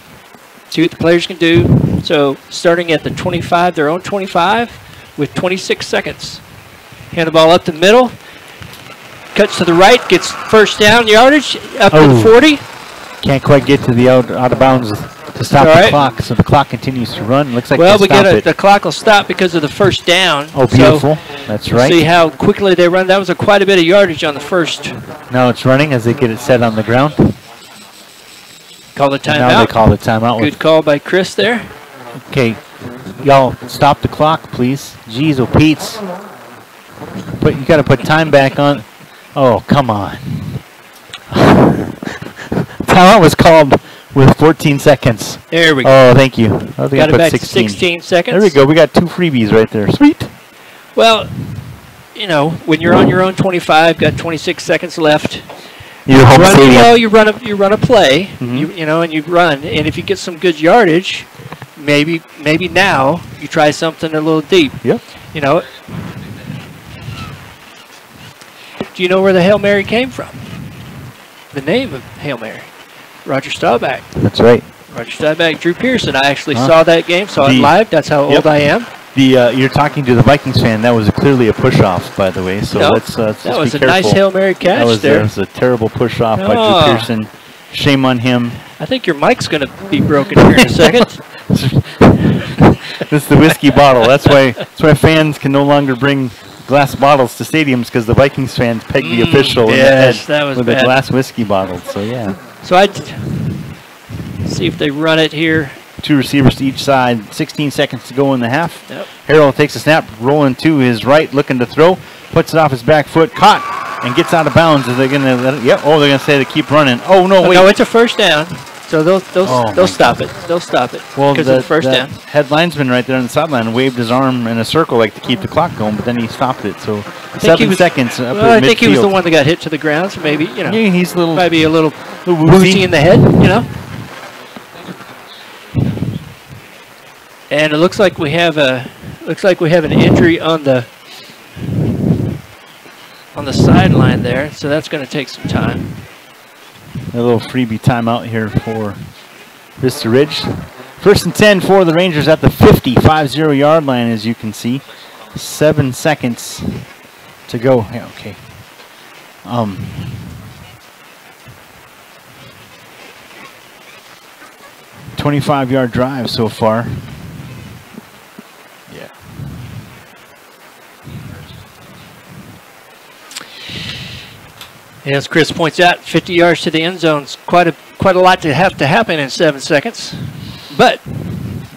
see what the players can do. So starting at the 25, their own 25, with 26 seconds. Hand the ball up the middle. Cuts to the right, gets first down yardage up to Oh. the 40. Can't quite get to the out, out of bounds to stop All the right. clock, so the clock continues to run. Looks like well, we get a, the clock will stop because of the first down. oh, So beautiful. That's right. See how quickly they run. That was a quite a bit of yardage on the first. Now it's running as they get it set on the ground. Call the And now they call the timeout. Good call by Chris there. Okay, y'all stop the clock, please. Jeez, oh Pete's. But you got to put time back on. Oh, come on. [LAUGHS] Timeout was called with 14 seconds. There we go. Oh, thank you. I Got it back 16. to 16 seconds. There we go. We got two freebies right there. Sweet. Well, you know, when you're on your own 25, got 26 seconds left. Home Run, well, you run a you run a play, Mhm. you, you know, and you run, and if you get some good yardage, maybe maybe now you try something a little deep. Yep. You know. Do you know where the Hail Mary came from? The name of Hail Mary. Roger Staubach. That's right. Roger Staubach, Drew Pearson. I actually Huh. saw that game, saw it The- live. That's how Yep. old I am. The uh, you're talking to the Vikings fan. That was clearly a push off, by the way. So No, let's, uh, let's that was a nice. Hail Mary catch That was, there. that was a terrible push off by Oh. Drew Pearson. Shame on him. I think your mic's going to be broken here in a second. [LAUGHS] This is the whiskey bottle. That's why that's why fans can no longer bring glass bottles to stadiums because the Vikings fans peg the Mm, official the yes, head that was with bad. a glass whiskey bottle. So yeah, So I'd see if they run it here. two receivers to each side. 16 seconds to go in the half. Yep. Harrell takes a snap, rolling to his right, looking to throw, puts it off his back foot, caught, and gets out of bounds. Are they going to let it? Yep. Oh, they're going to say to keep running. Oh no, Oh, wait. no, it's a first down. So they'll they'll, Oh, they'll stop it. They'll stop it well, because the, of the first down. head linesman right there on the sideline waved his arm in a circle like to keep the clock going, but then he stopped it. So seven was- seconds. Well, I think he was the one that got hit to the ground, so maybe you know, Yeah, he's a little. maybe a little little woozy. in the head, you know. And it looks like we have a looks like we have an injury on the on the sideline there, so that's going to take some time. A little freebie timeout here for Vista Ridge. First and 10 for the Rangers at the 50, 5-0 yard line, as you can see. Seven seconds to go. Yeah, okay. Um, Twenty-five yard drive so far. As Chris points out, 50 yards to the end zone's quite a quite a lot to have to happen in seven seconds. But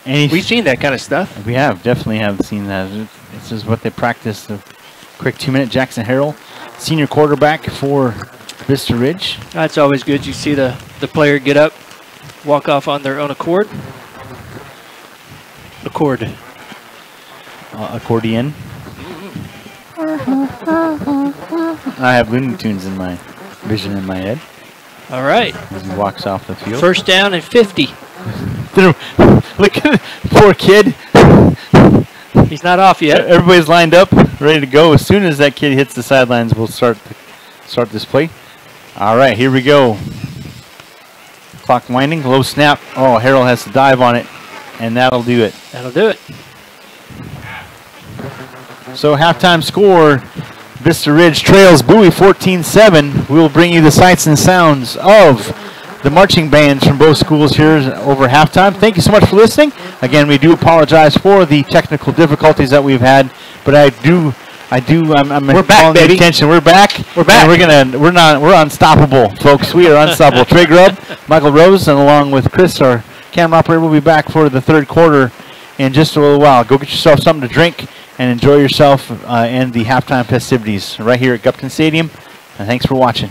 And we've seen that kind of stuff. We have definitely have seen that. This is what they practice. The quick two-minute Jackson Harrell, senior quarterback for Vista Ridge. That's always good. You see the, the player get up, walk off on their own accord. Accord. uh, accordion. [LAUGHS] I have Looney Tunes in my vision in my head All right. as he walks off the field. First down and 50. [LAUGHS] Look at poor kid. He's not off yet. Everybody's lined up. ready to go. As soon as that kid hits the sidelines, we'll start start this play. All right, here we go. Clock winding, low snap. Oh, Harrell has to dive on it, and that'll do it. That'll do it. So halftime score, Vista Ridge trails Bowie 14-7. We will bring you the sights and sounds of the marching bands from both schools here over halftime. Thank you so much for listening. Again, we do apologize for the technical difficulties that we've had, but I do, I do, I'm, I'm We're back, calling the baby. attention. We're back. We're back. And we're gonna, we're not, we're unstoppable, folks. We are unstoppable. [LAUGHS] Trey Grubb, Michael Rose, and along with Chris, our camera operator, will be back for the third quarter in just a little while. Go get yourself something to drink and enjoy yourself uh, and the halftime festivities right here at Gupton Stadium. And thanks for watching.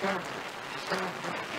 Thank you.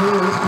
Is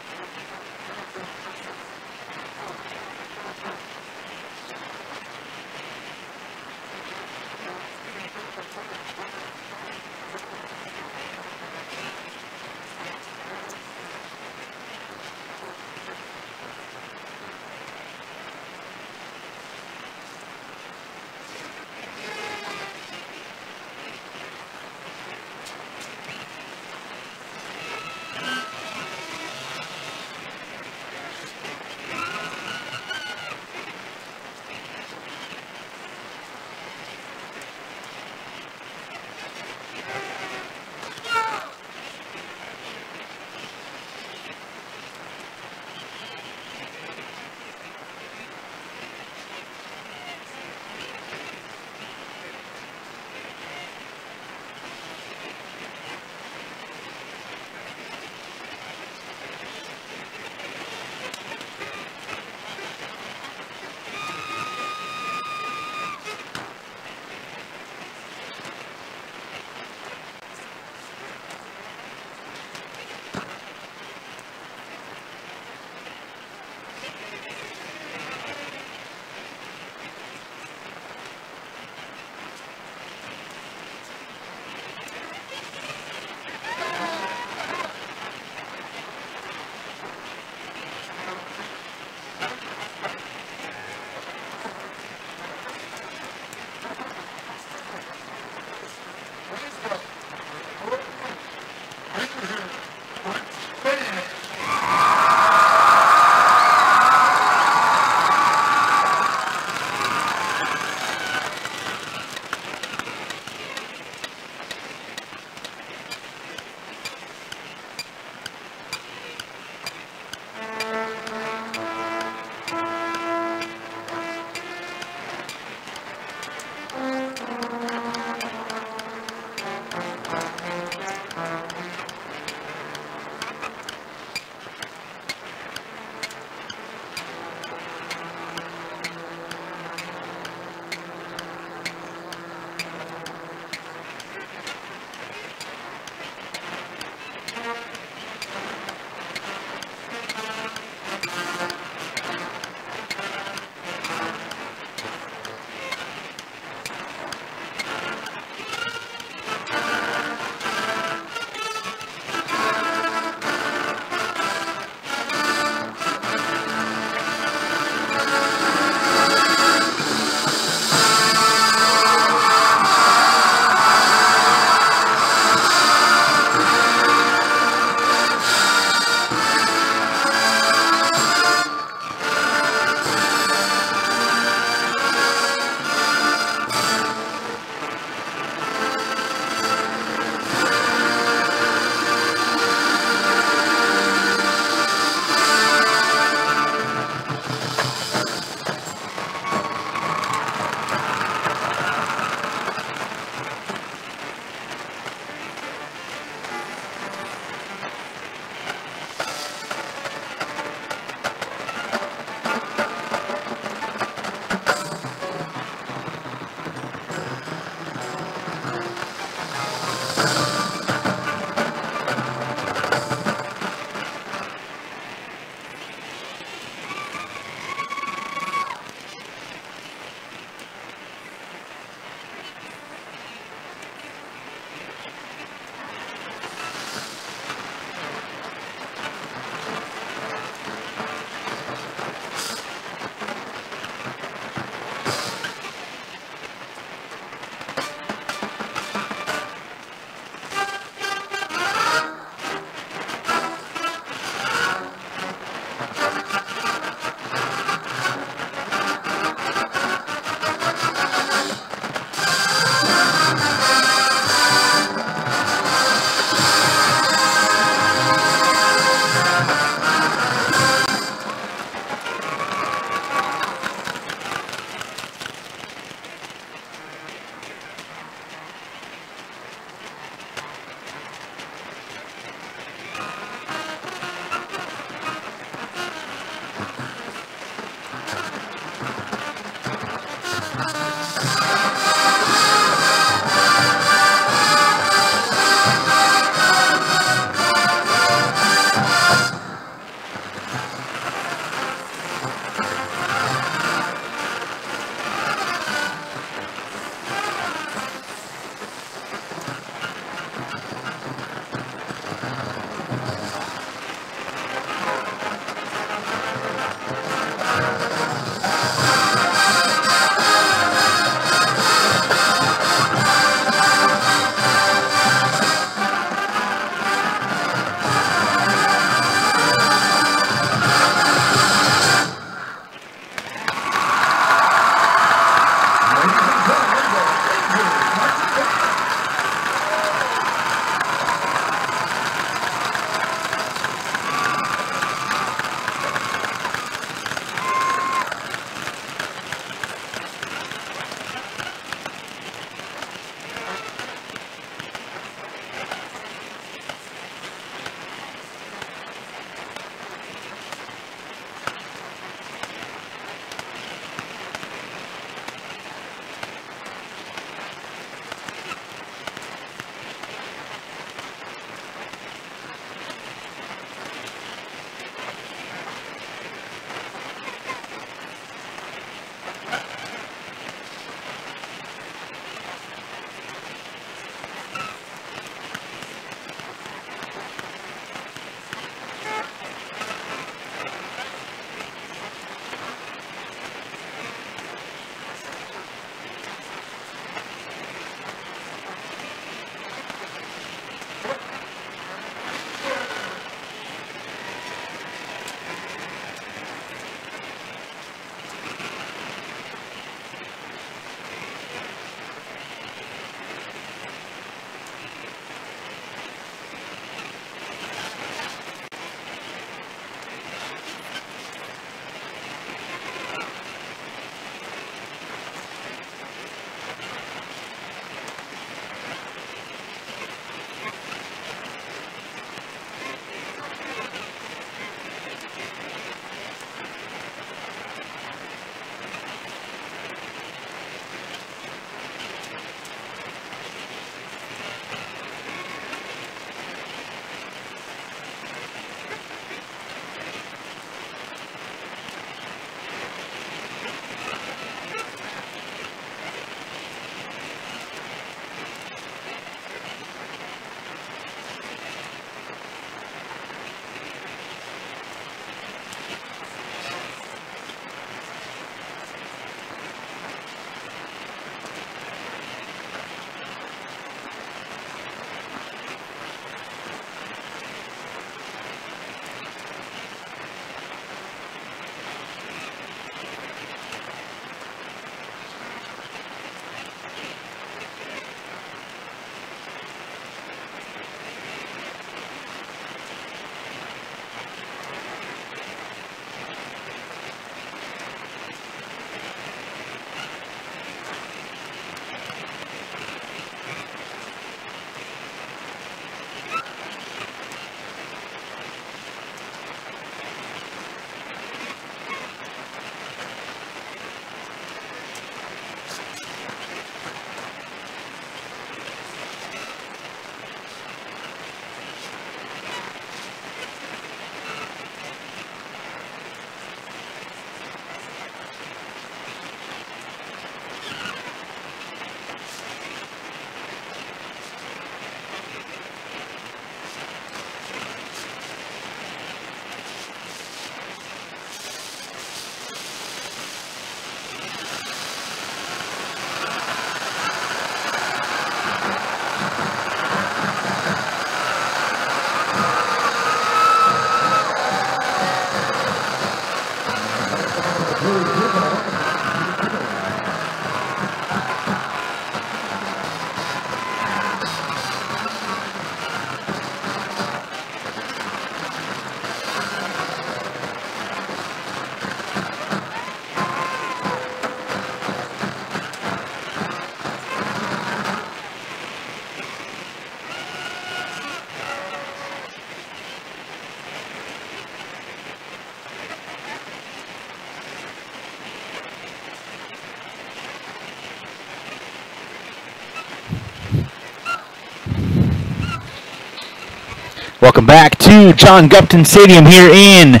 to John Gupton Stadium here in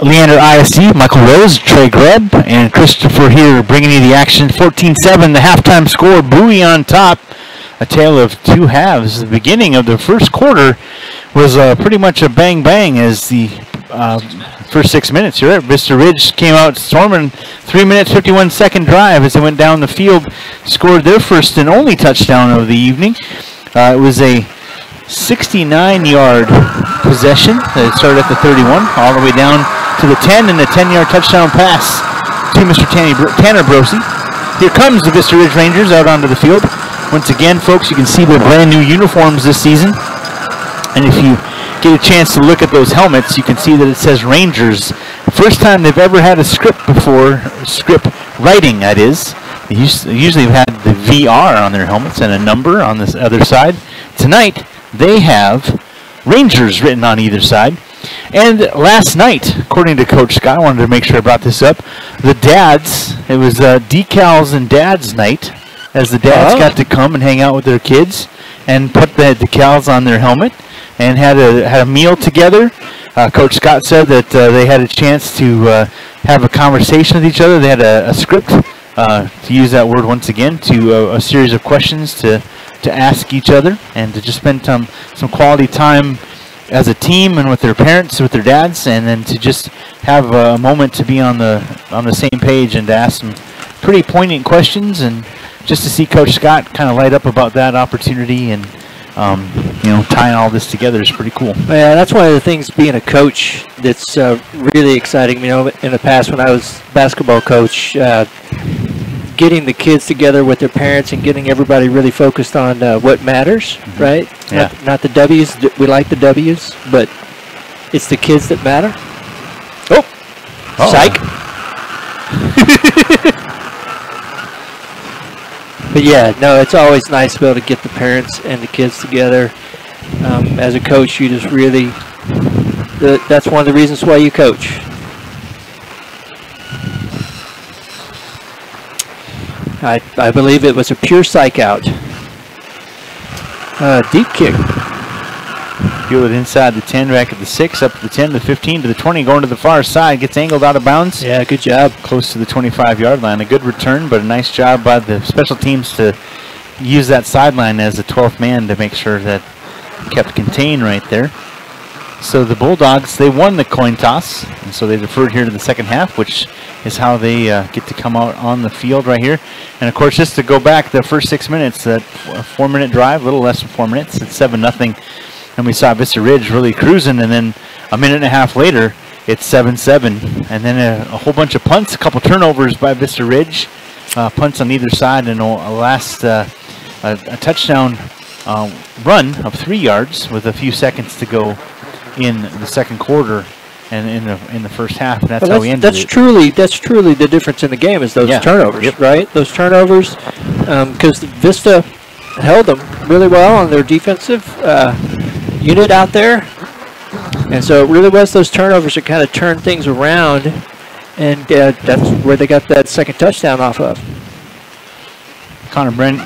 Leander ISD. Michael Rose, Trey Grubb, and Christopher here bringing you the action. 14-7, the halftime score. Bowie on top. A tale of two halves. The beginning of the first quarter was uh, pretty much a bang bang as the uh, first six minutes. Right. Vista Ridge came out storming. Three minutes, 51 second drive as they went down the field, scored their first and only touchdown of the evening. Uh, it was a 69-yard possession. It started at the 31, all the way down to the 10, and a 10-yard touchdown pass to Mr. Tanner Brosi. Here comes the Vista Ridge Rangers out onto the field. Once again, folks, you can see their brand new uniforms this season. And if you get a chance to look at those helmets, you can see that it says Rangers. First time they've ever had a script before, script writing, that is. They usually have had the VR on their helmets and a number on this other side. Tonight, they have Rangers written on either side. And last night, according to Coach Scott, I wanted to make sure I brought this up. The dads, it was uh, decals and dads night, as the dads Oh. got to come and hang out with their kids and put the decals on their helmet and had a had a meal together. Uh, Coach Scott said that uh, they had a chance to uh, have a conversation with each other. They had a, a script, uh, to use that word once again, to uh, a series of questions to to ask each other and to just spend some some quality time as a team and with their parents, with their dads, and then to just have a moment to be on the on the same page and to ask some pretty poignant questions and just to see Coach Scott kind of light up about that opportunity and um, you know tying all this together is pretty cool. Yeah, that's one of the things being a coach that's uh, really exciting. You know, in the past when I was basketball coach, uh, getting the kids together with their parents and getting everybody really focused on uh, what matters, right? Yeah. Not, not the W's. We like the W's, but it's the kids that matter. Oh, Uh-oh. psych. but yeah, no, it's always nice to be able to get the parents and the kids together. Um, as a coach, you just really, the, that's one of the reasons why you coach. I, I believe it was a pure psych out. Uh, deep kick. It inside the 10, back at the 6, up to the 10, to the 15, to the 20, going to the far side. Gets angled out of bounds. Yeah, good job. Close to the 25 yard line. A good return, but a nice job by the special teams to use that sideline as the 12th man to make sure that kept contained right there. So the Bulldogs, they won the coin toss, and so they deferred here to the second half, which is how they uh, get to come out on the field right here. And of course, just to go back, the first six minutes, that four minute drive, a little less than four minutes, it's 7 nothing, and we saw Vista Ridge really cruising, and then a minute and a half later, it's 7 7. And then a, a whole bunch of punts, a couple turnovers by Vista Ridge, uh, punts on either side, and a, a last uh, a, a touchdown uh, run of three yards with a few seconds to go in the second quarter and in the in the first half, and that's, Well, how we ended that's it. truly that's truly the difference in the game is those Yeah. turnovers, Yep. right? Those turnovers, because Vista held them really well on their defensive uh, unit out there, and so it really was those turnovers that kind of turned things around, and uh, that's where they got that second touchdown off of. Connor Brent,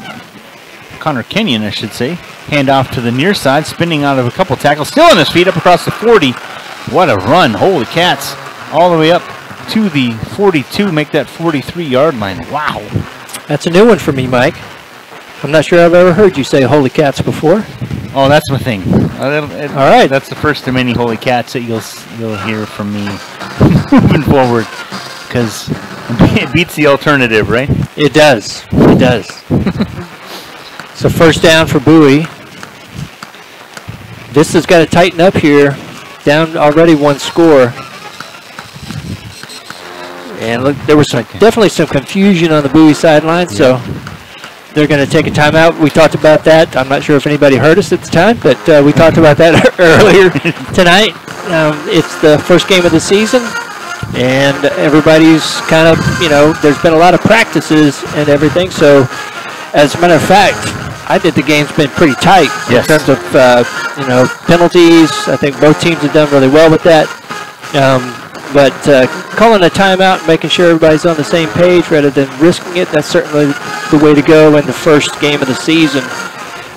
Connor Kenyon, I should say. Hand off to the near side, spinning out of a couple tackles, still on his feet up across the 40. What a run! Holy cats! All the way up to the 42, make that 43 yard line. Wow! That's a new one for me, Mike. I'm not sure I've ever heard you say "holy cats" before. Oh, that's my thing. Uh, it- it- All right. that's the first of many holy cats that you'll you'll hear from me [LAUGHS] moving forward, because [LAUGHS] it beats the alternative, right? It does. It does. [LAUGHS] so first down for Bowie. Vista's got to tighten up here. Down already one score. And look, there was some, definitely some confusion on the Bowie sideline, so they're going to take a timeout. We talked about that. I'm not sure if anybody heard us at the time, but uh, we talked about that [LAUGHS] earlier tonight. Um, it's the first game of the season, and everybody's kind of, you know, there's been a lot of practices and everything. So, as a matter of fact, I think the game's been pretty tight Yes. in terms of, uh, you know, penalties. I think both teams have done really well with that. Um, but uh, calling a timeout, and making sure everybody's on the same page rather than risking it, that's certainly the way to go in the first game of the season.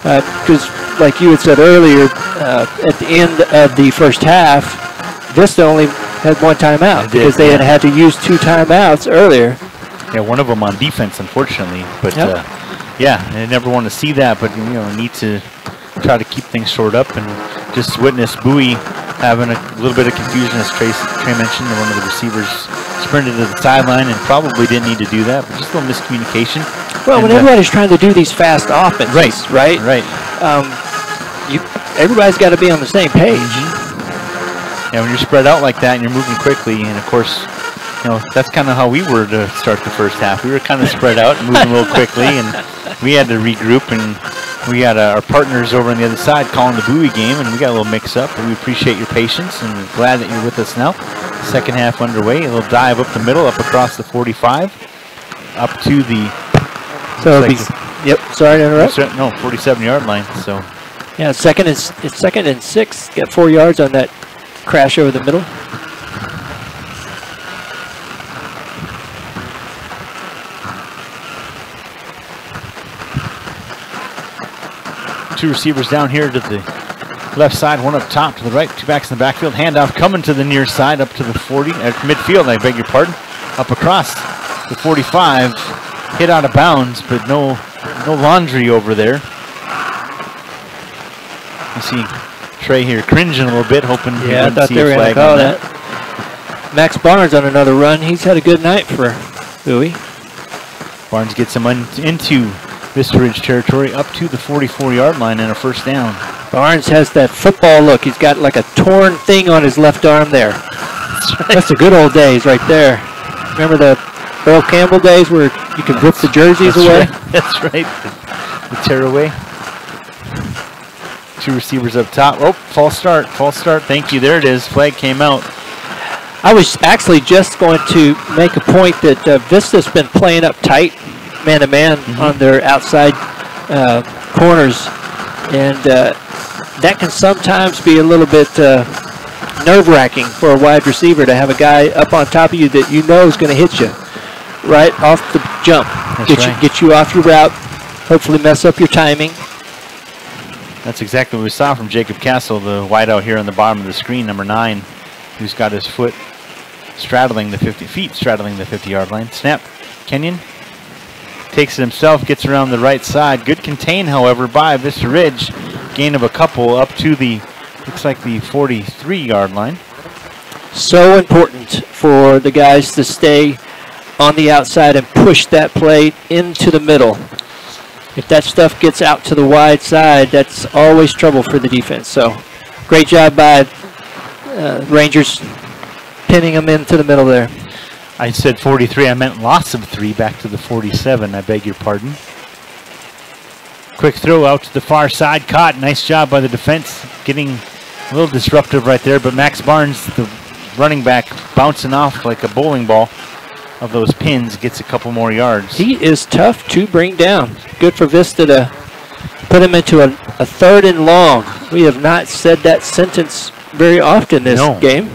Because, like you had said earlier, uh, at the end of the first half, Vista only had one timeout because they had had to use two timeouts earlier. Yeah, one of them on defense, unfortunately. But Yep. uh, yeah, I never want to see that. But you know, need to try to keep things short up and just witness Bowie having a little bit of confusion, as Trey, Trey mentioned. One of the receivers sprinted to the sideline and probably didn't need to do that, but just a little miscommunication. Well, And, when uh, everybody's trying to do these fast offenses, Right, right, right. Um, you, everybody's got to be on the same page. Yeah, when you're spread out like that and you're moving quickly, and of course, you know that's kind of how we were to start the first half. We were kind of spread out moving a little quickly, and we had to regroup. And we had uh, our partners over on the other side calling the Bowie game, and we got a little mix up. But we appreciate your patience and glad that you're with us now. Second half underway. A little dive up the middle, up across the 45, up to the So, Like yep. Sorry to interrupt. no 47 yard line. So Yeah, second is it's second and six. Get four yards on that crash over the middle. Two receivers down here to the left side, one up top to the right, two backs in the backfield. Handoff coming to the near side up to the 40, at midfield, I beg your pardon. Up across the 45, hit out of bounds, but no no laundry over there. You see Trey here cringing a little bit, hoping Yeah, I wouldn't thought see they were going to flag call on that. Max Barnes on another run. He's had a good night for Bowie. Barnes gets him into Vista Ridge territory up to the 44 yard line and a first down. Barnes has that football look. He's got like a torn thing on his left arm there. That's the good old days right there. Remember the Earl Campbell days where you could rip the jerseys That's away? right. [LAUGHS] That's right. The, the tearaway. Two receivers up top. Oh, false start. False start. Thank you. There it is. Flag came out. I was actually just going to make a point that uh, Vista's been playing up tight, man to man, on their outside uh, corners, and uh, that can sometimes be a little bit uh, nerve wracking for a wide receiver to have a guy up on top of you that you know is going to hit you right off the jump, That's get right. you get you off your route, hopefully mess up your timing. That's exactly what we saw from Jacob Castle, the wideout here on the bottom of the screen, number nine, who's got his foot straddling the 50 feet, straddling the 50 yard line. Snap. Kenyon takes it himself, gets around the right side. Good contain, however, by Vista Ridge. Gain of a couple up to the, looks like the 43 yard line. So important for the guys to stay on the outside and push that play into the middle. If that stuff gets out to the wide side, that's always trouble for the defense. So, great job by uh, Rangers pinning them into the middle there. I said 43. I meant loss of three back to the 47. I beg your pardon. Quick throw out to the far side. Caught. Nice job by the defense. Getting a little disruptive right there. But Max Barnes, the running back, bouncing off like a bowling ball of those pins, gets a couple more yards. He is tough to bring down. Good for Vista to put him into a, a third and long. We have not said that sentence very often this No. game.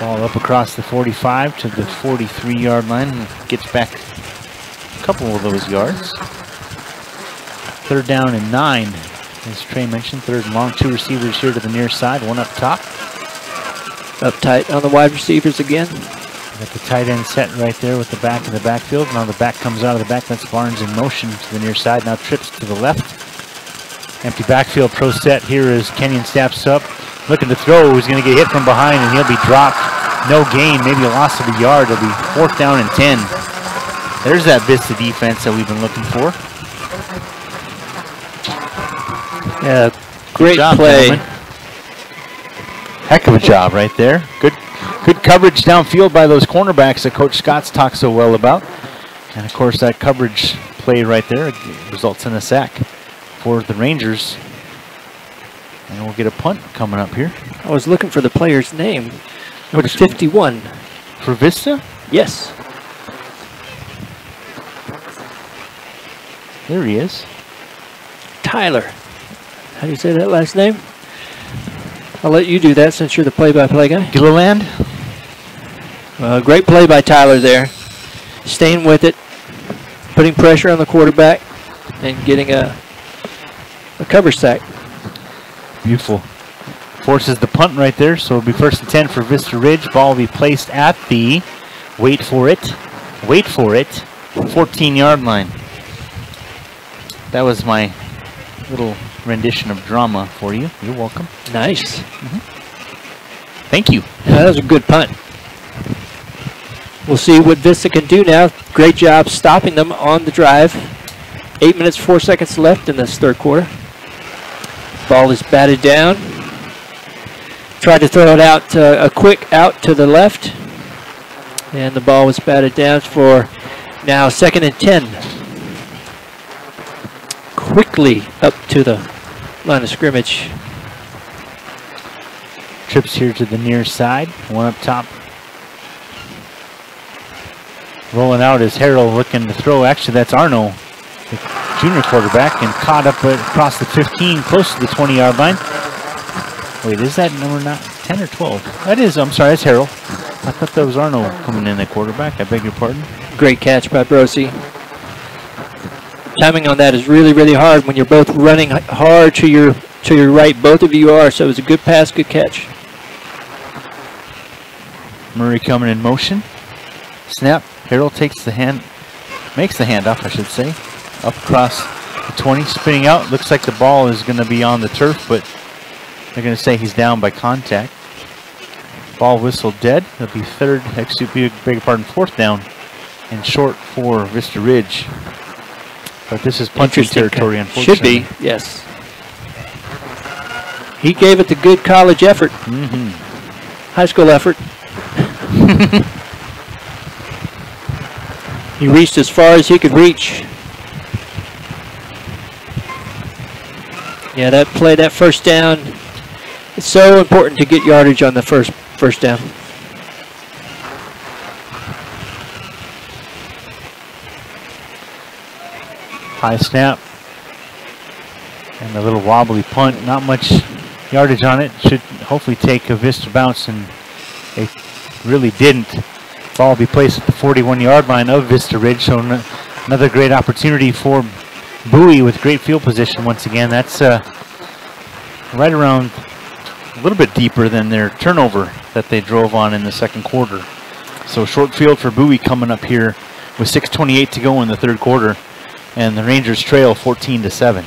Ball up across the 45 to the 43 yard line. and Gets back a couple of those yards. Third down and nine. As Trey mentioned, third and long. Two receivers here to the near side, one up top. Up tight on the wide receivers again. Got the tight end set right there with the back in the backfield. Now the back comes out of the back. That's Barnes in motion to the near side. Now trips to the left. Empty backfield pro set here as Kenyon steps up. Looking to throw. He's going to get hit from behind and he'll be dropped. No gain. Maybe a loss of a yard. It'll be fourth down and 10. There's that Vista defense that we've been looking for. Yeah, great job, play. gentlemen. Heck of a job right there. Good Good coverage downfield by those cornerbacks that Coach Scott's talked so well about. And of course, that coverage play right there results in a sack for the Rangers. And we'll get a punt coming up here I was looking for the player's name. Number 51. for Vista. Yes. There he is. Tyler. How do you say that last name? I'll let you do that since you're the play-by-play guy. Gilliland. Uh, great play by Tyler there. Staying with it, putting pressure on the quarterback, and getting a, a cover sack. Beautiful. Forces the punt right there, so it'll be first and 10 for Vista Ridge. Ball will be placed at the, wait for it, wait for it, 14 yard line. That was my little rendition of drama for you. You're welcome. Nice. Mm-hmm. Thank you. Yeah, that was a good punt. We'll see what Vista can do now. Great job stopping them on the drive. Eight minutes, four seconds left in this third quarter. Ball is batted down. Tried to throw it out, uh, a quick out to the left. And the ball was batted down for now second and 10. Quickly up to the line of scrimmage. Trips here to the near side. One up top. Rolling out is Harrell looking to throw. Actually, that's Arno, junior quarterback, and caught up across the 15, close to the 20 yard line. Wait, is that number not 10 or 12? That is, I'm sorry, that's Harrell. I thought that was Arnold coming in at quarterback. I beg your pardon. Great catch by Brosi. Timing on that is really, really hard when you're both running hard to your to your right. Both of you are. So it was a good pass, good catch. Murray coming in motion. Snap. Harrell takes the hand, makes the handoff, I should say, up across the 20, spinning out. Looks like the ball is going to be on the turf, but they're going to say he's down by contact. Ball whistle dead. It'll be third, excuse me, beg your pardon, fourth down and short for Vista Ridge. But this is punching territory, unfortunately. Should be, yes. He gave it the good college effort, hmm high school effort. [LAUGHS] he reached as far as he could reach. Yeah, that play, that first down, it's so important to get yardage on the first first down. High snap. And a little wobbly punt. Not much yardage on it. Should hopefully take a Vista bounce, and they really didn't. Ball will be placed at the 41 yard line of Vista Ridge. So another great opportunity for Bowie with great field position once again. That's uh, right around a little bit deeper than their turnover that they drove on in the second quarter. So short field for Bowie coming up here with 6:28 to go in the third quarter, and the Rangers trail 14 to seven.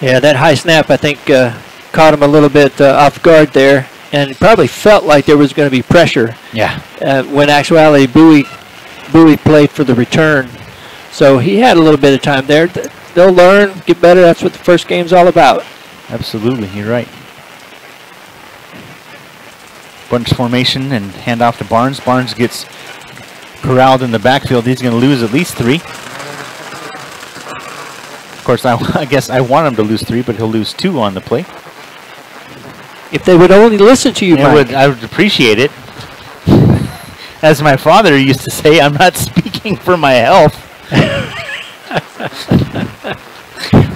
Yeah, that high snap, I think, uh, caught him a little bit uh, off guard there, and it probably felt like there was going to be pressure. Yeah, Uh, when actuality, Bowie, Bowie played for the return, so he had a little bit of time there. They'll learn, get better. That's what the first game's all about. absolutely. You're right. Bunch formation and hand off to Barnes. Barnes gets corralled in the backfield. He's going to lose at least three. Of course, I, [LAUGHS] I guess I want him to lose three, but he'll lose two on the play. If they would only listen to you, I would, I would appreciate it. [LAUGHS] As my father used to say, I'm not [LAUGHS] speaking for my health.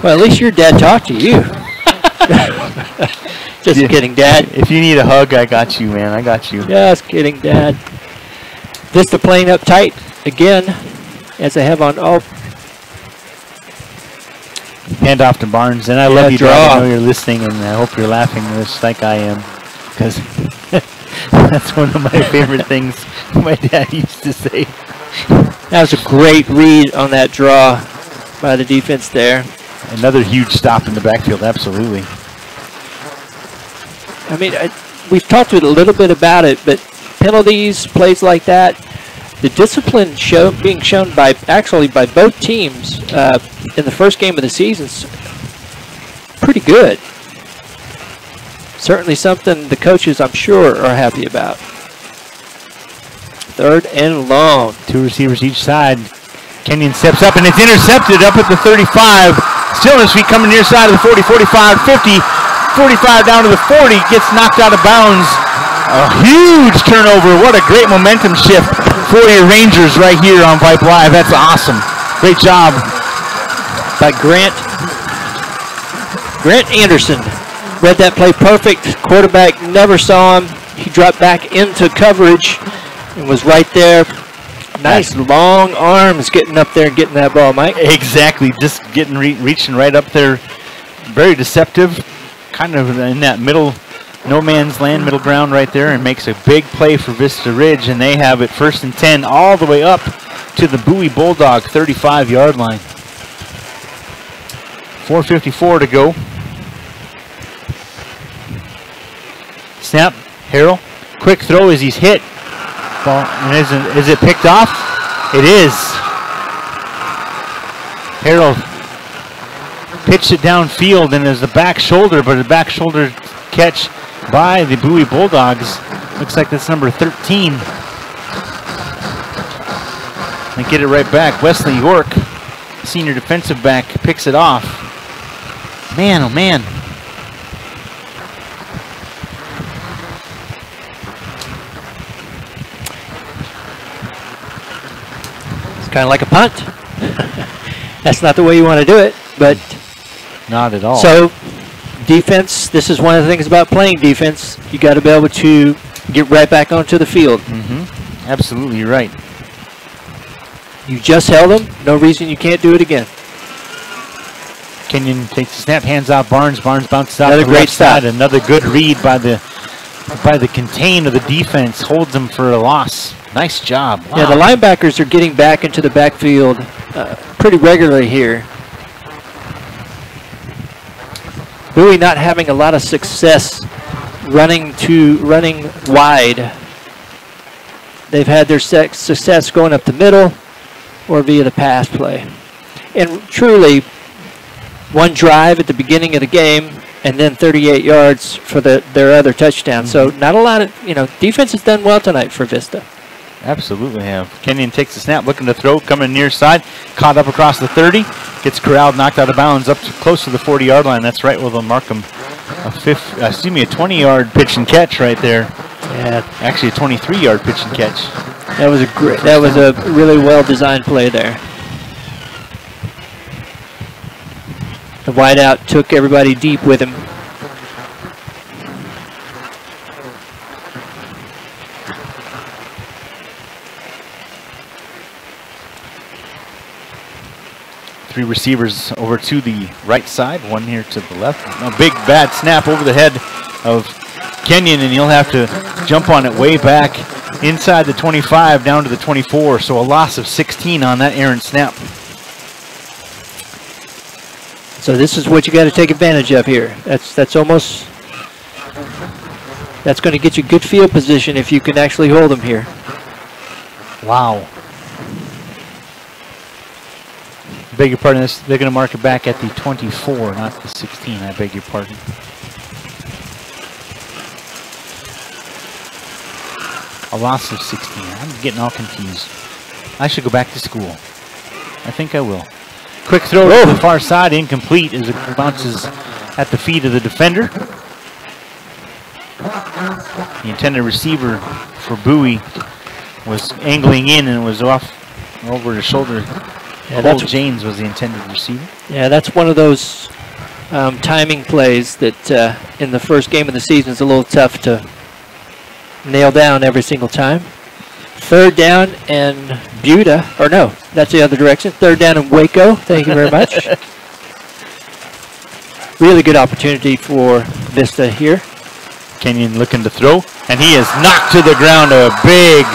Well, at least your dad talked to you. [LAUGHS] Just kidding, Dad. If you need a hug, I got you, man. I got you. Just kidding, Dad. This the plane up tight again, as I have on all. Hand off to Barnes, and I Yeah, love you, Dad. I know you're listening, and I hope you're laughing just like I am, because [LAUGHS] that's one of my favorite things my dad used to say. That was a great read on that draw by the defense there. Another huge stop in the backfield, absolutely. I mean, I, we've talked a little bit about it, but penalties, plays like that, the discipline show being shown by actually by both teams uh, in the first game of the season's pretty good. Certainly something the coaches, I'm sure, are happy about. Third and long. Two receivers each side. Kenyon steps up and it's intercepted up at the 35. Still in his feet coming near side of the 40, 45, 50, 45 down to the 40. Gets knocked out of bounds. A huge turnover. What a great momentum shift for your Rangers right here on Vype Live. That's awesome. Great job. by Grant Grant Anderson. Read that play perfect. Quarterback never saw him. He dropped back into coverage and was right there. Nice long arms getting up there and getting that ball, Mike. Exactly. Just getting re- reaching right up there. Very deceptive. Kind of in that middle, no man's land, middle ground right there, and makes a big play for Vista Ridge. And they have it first and 10 all the way up to the Bowie Bulldog 35 yard line. 4.54 to go. Snap. Harrell. Quick throw as he's hit. Ball, and is it, is it picked off? It is. Harrell pitched it downfield and there's the back shoulder, but a back shoulder catch by the Bowie Bulldogs. Looks like that's number 13. And get it right back. Wesley York, senior defensive back, picks it off. Man, oh man. Kind of like a punt. [LAUGHS] That's not the way you want to do it, but Not at all. so defense. This is one of the things about playing defense. You got to be able to get right back onto the field. Mm-hmm. Absolutely, you're right. You just held them. No reason you can't do it again. Kenyon takes the snap, hands out Barnes. Barnes bounces out Another great left side. stop. Another good read by the by the contain of the defense. Holds them for a loss. Nice job. Yeah, the linebackers are getting back into the backfield uh, pretty regularly here. Bowie not having a lot of success running to running wide. They've had their success going up the middle or via the pass play. And truly, one drive at the beginning of the game and then 38 yards for the, their other touchdown. So not a lot of, you know, defense has done well tonight for Vista. Absolutely have. Kenyon takes the snap, looking to throw, coming near side, caught up across the 30, gets corralled, knocked out of bounds, up to close to the 40 yard line. That's right where they'll mark him. A fifth, uh, excuse me, a 20 yard pitch and catch right there. Yeah, Actually, a 23 yard pitch and catch. That was a great. That was a really well designed play there. The wideout took everybody deep with him. Three receivers over to the right side, one here to the left. A big bad snap over the head of Kenyon, and he'll have to jump on it way back inside the 25 down to the 24. So a loss of 16 on that errant snap. So this is what you got to take advantage of here. That's that's almost. That's going to get you good field position if you can actually hold them here. Wow. Beg your pardon. This, they're going to mark it back at the 24, not the 16. I beg your pardon. A loss of 16. I'm getting all confused. I should go back to school. I think I will. Quick throw to the far side, incomplete as it bounces at the feet of the defender. The intended receiver for Bowie was angling in and was off over his shoulder. Yeah, Cole that's James was the intended receiver. yeah, that's one of those um, timing plays that uh, in the first game of the season is a little tough to nail down every single time. Third down and Buda, or no, that's the other direction. Third down in Waco. Thank you very much. [LAUGHS] really good opportunity for Vista here. Kenyon looking to throw, and he is knocked to the ground. A big,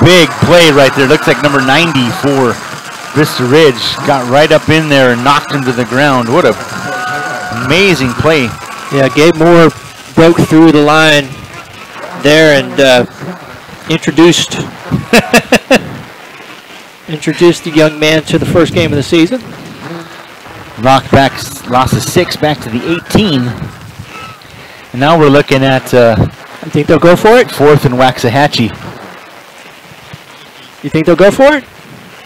big play right there. Looks like number 94, Vista Ridge got right up in there and knocked him to the ground. What a amazing play. Yeah, Gabe Moore broke through the line there and uh, introduced introduced the young man to the first game of the season. Knocked back, lost a six back to the 18. And now we're looking at uh, I think they'll go for it. fourth and Waxahachie. You think they'll go for it?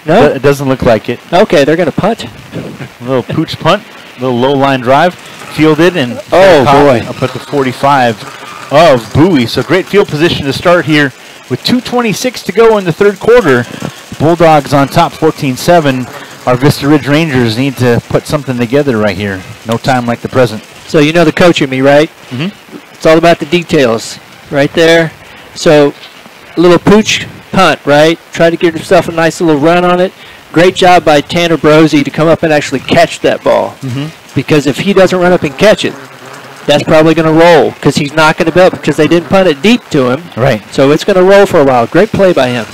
No. It doesn't look like it. Okay, they're going to punt. A little pooch punt, a little low line drive, fielded and Oh, boy. up at the 45 of Bowie. So great field position to start here with 2:26 to go in the third quarter. Bulldogs on top, 14-7. Our Vista Ridge Rangers need to put something together right here. No time like the present. So you know the coach in me, right? Mhm. It's all about the details, right there. So a little pooch punt, right? Try to give yourself a nice little run on it. Great job by Tanner Brosi to come up and actually catch that ball. Mhm. Because if he doesn't run up and catch it, that's probably going to roll because he's not going to be up because they didn't punt it deep to him. Right. So it's going to roll for a while. Great play by him.